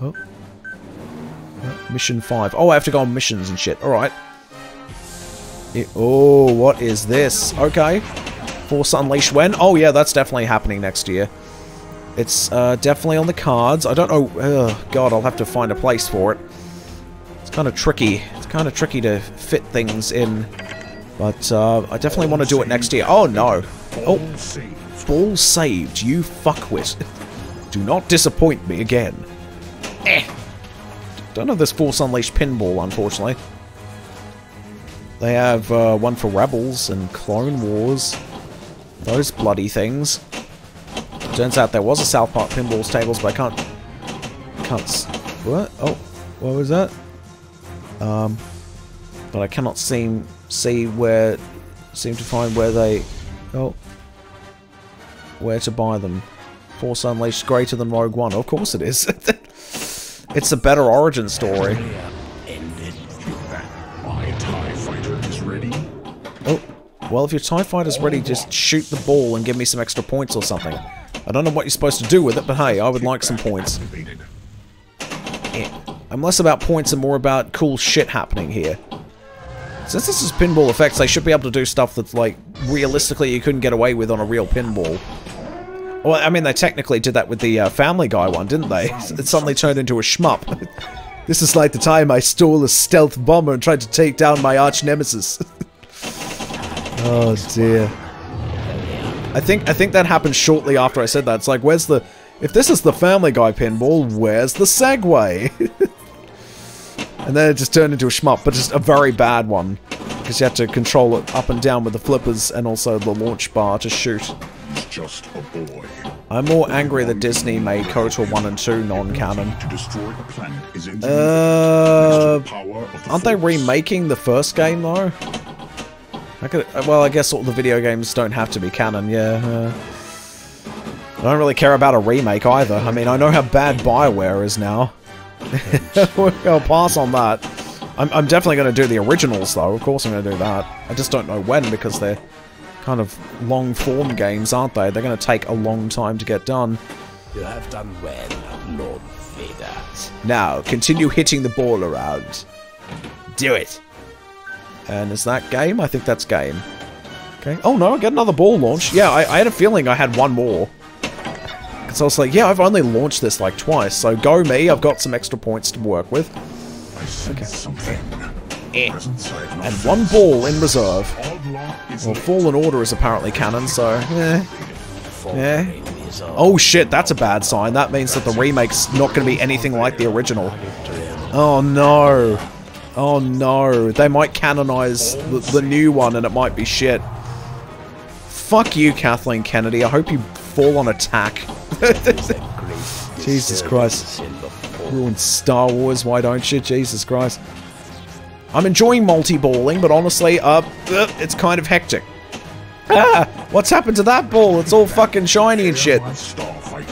Oh. Mission five. Oh, I have to go on missions and shit. All right. Oh, what is this? Okay. Force Unleashed when? Oh yeah, that's definitely happening next year. It's uh, definitely on the cards. I don't know... Oh, God, I'll have to find a place for it. It's kind of tricky. It's kind of tricky to fit things in. But uh, I definitely want to do it next year. Oh, no. Oh, ball saved, you fuckwit. Do not disappoint me again. Eh. Don't have this Force Unleashed pinball, unfortunately. They have uh, one for Rebels and Clone Wars. Those bloody things. Turns out there was a South Park pinballs tables, but I can't... Can't... What? Oh, what was that? Um... But I cannot seem... See where... Seem to find where they... Oh... where to buy them. Force Unleashed greater than Rogue One. Of course it is. it's a better origin story. Well, if your TIE fighter's ready, just shoot the ball and give me some extra points or something. I don't know what you're supposed to do with it, but hey, I would like some points. Yeah. I'm less about points and more about cool shit happening here. Since this is pinball effects, they should be able to do stuff that's, like, realistically you couldn't get away with on a real pinball. Well, I mean, they technically did that with the uh, Family Guy one, didn't they? It suddenly turned into a shmup. this is like the time I stole a stealth bomber and tried to take down my arch nemesis. oh dear. I think I think that happened shortly after I said that. It's like, where's the... If this is the Family Guy pinball, where's the Segway? and then it just turned into a shmup, but just a very bad one. Because you had to control it up and down with the flippers and also the launch bar to shoot. Just a boy. I'm more angry that Disney made KOTOR 1 and 2 non-canon. To destroy a planet is Uh, aren't they remaking the first game though? I could, well, I guess all the video games don't have to be canon, yeah. Uh, I don't really care about a remake either. I mean, I know how bad Bioware is now. I'll pass on that. I'm, I'm definitely going to do the originals though, of course I'm going to do that. I just don't know when because they're kind of long-form games, aren't they? They're going to take a long time to get done. You have done well, Lord Vader. Now, continue hitting the ball around. Do it. And is that game? I think that's game. Okay. Oh no, I get another ball launch. Yeah, I, I had a feeling I had one more. Because I was like, yeah, I've only launched this like twice, so go me, I've got some extra points to work with. Okay. Something. Eh. And one ball in reserve. Well, Fallen Order is apparently canon, so, yeah. Yeah. Oh shit, that's a bad sign. That means that the remake's not going to be anything like the original. Oh no. Oh no. They might canonize the, the new one and it might be shit. Fuck you, Kathleen Kennedy. I hope you fall on attack. Jesus Christ. Ruin Star Wars, why don't you? Jesus Christ. I'm enjoying multi-balling, but honestly, uh, uh, it's kind of hectic. Ah, what's happened to that ball? It's all fucking shiny and shit.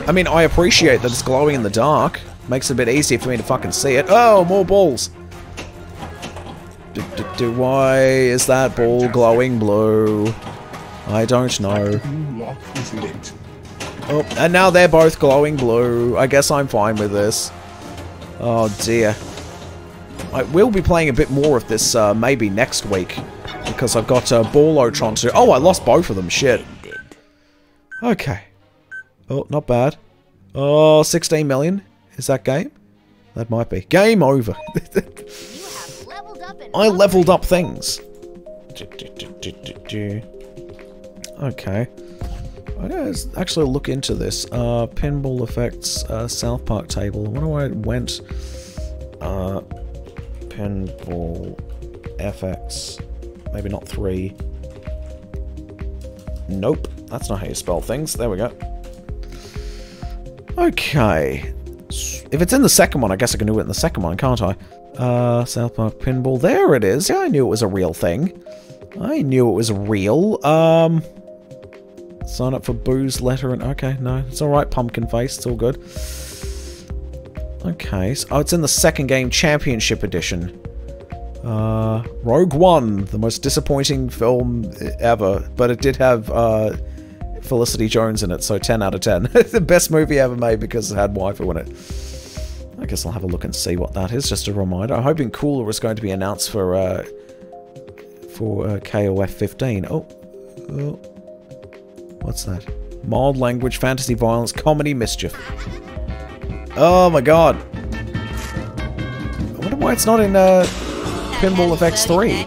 I mean, I appreciate that it's glowing in the dark. Makes it a bit easier for me to fucking see it. Oh, more balls. Do, do, do, why is that ball glowing blue? I don't know. Oh, and now they're both glowing blue. I guess I'm fine with this. Oh dear. I will be playing a bit more of this uh, maybe next week. Because I've got uh, Ballotron too. Oh, I lost both of them. Shit. Okay. Oh, not bad. Oh, 16 million. Is that game? That might be. Game over. I leveled up things. Okay. I'm going to actually look into this. Uh, pinball effects, uh, South Park table. I wonder where it went. Uh, pinball FX. Maybe not three. Nope. That's not how you spell things. There we go. Okay. If it's in the second one, I guess I can do it in the second one, can't I? Uh, South Park Pinball. There it is. Yeah, I knew it was a real thing. I knew it was real. Um... Sign up for booze letter and okay, no, it's all right. Pumpkin face, it's all good. Okay, so, oh, it's in the second game, Championship Edition. Uh, Rogue One, the most disappointing film ever, but it did have uh, Felicity Jones in it, so 10 out of 10. the best movie ever made because it had waifu in it. I guess I'll have a look and see what that is, just a reminder. I'm hoping Kula is going to be announced for uh, for uh, KOF 15. Oh, oh. What's that? Mild language, fantasy violence, comedy, mischief. Oh my god. I wonder why it's not in uh, Pinball FX 3.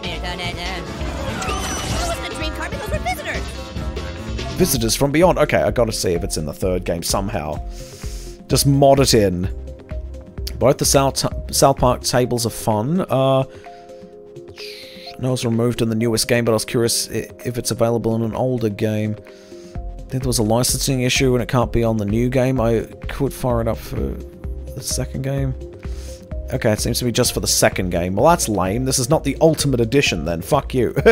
Visitors from Beyond. Okay, I gotta see if it's in the third game somehow. Just mod it in. Both the South, South Park tables are fun. Uh, no, it's removed in the newest game, but I was curious if it's available in an older game. I think there was a licensing issue and it can't be on the new game. I could fire it up for the second game. Okay, it seems to be just for the second game. Well, that's lame. This is not the Ultimate Edition then. Fuck you.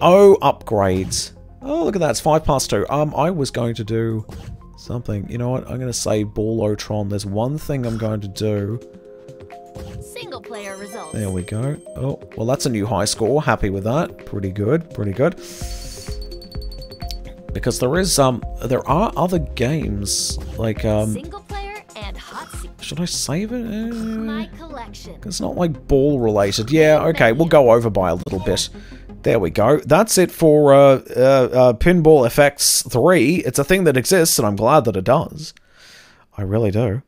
oh, upgrades. Oh, look at that. It's five past two. Um, I was going to do something. You know what? I'm going to say Ballotron. There's one thing I'm going to do. Single player results. There we go. Oh, well, that's a new high score. Happy with that. Pretty good. Pretty good. Because there is, um, there are other games, like, um... Single player and hot seat. Should I save it? Uh, My collection. it's not, like, ball-related. Yeah, okay, we'll go over by a little bit. There we go. That's it for, uh, uh, uh, Pinball FX 3. It's a thing that exists, and I'm glad that it does. I really do.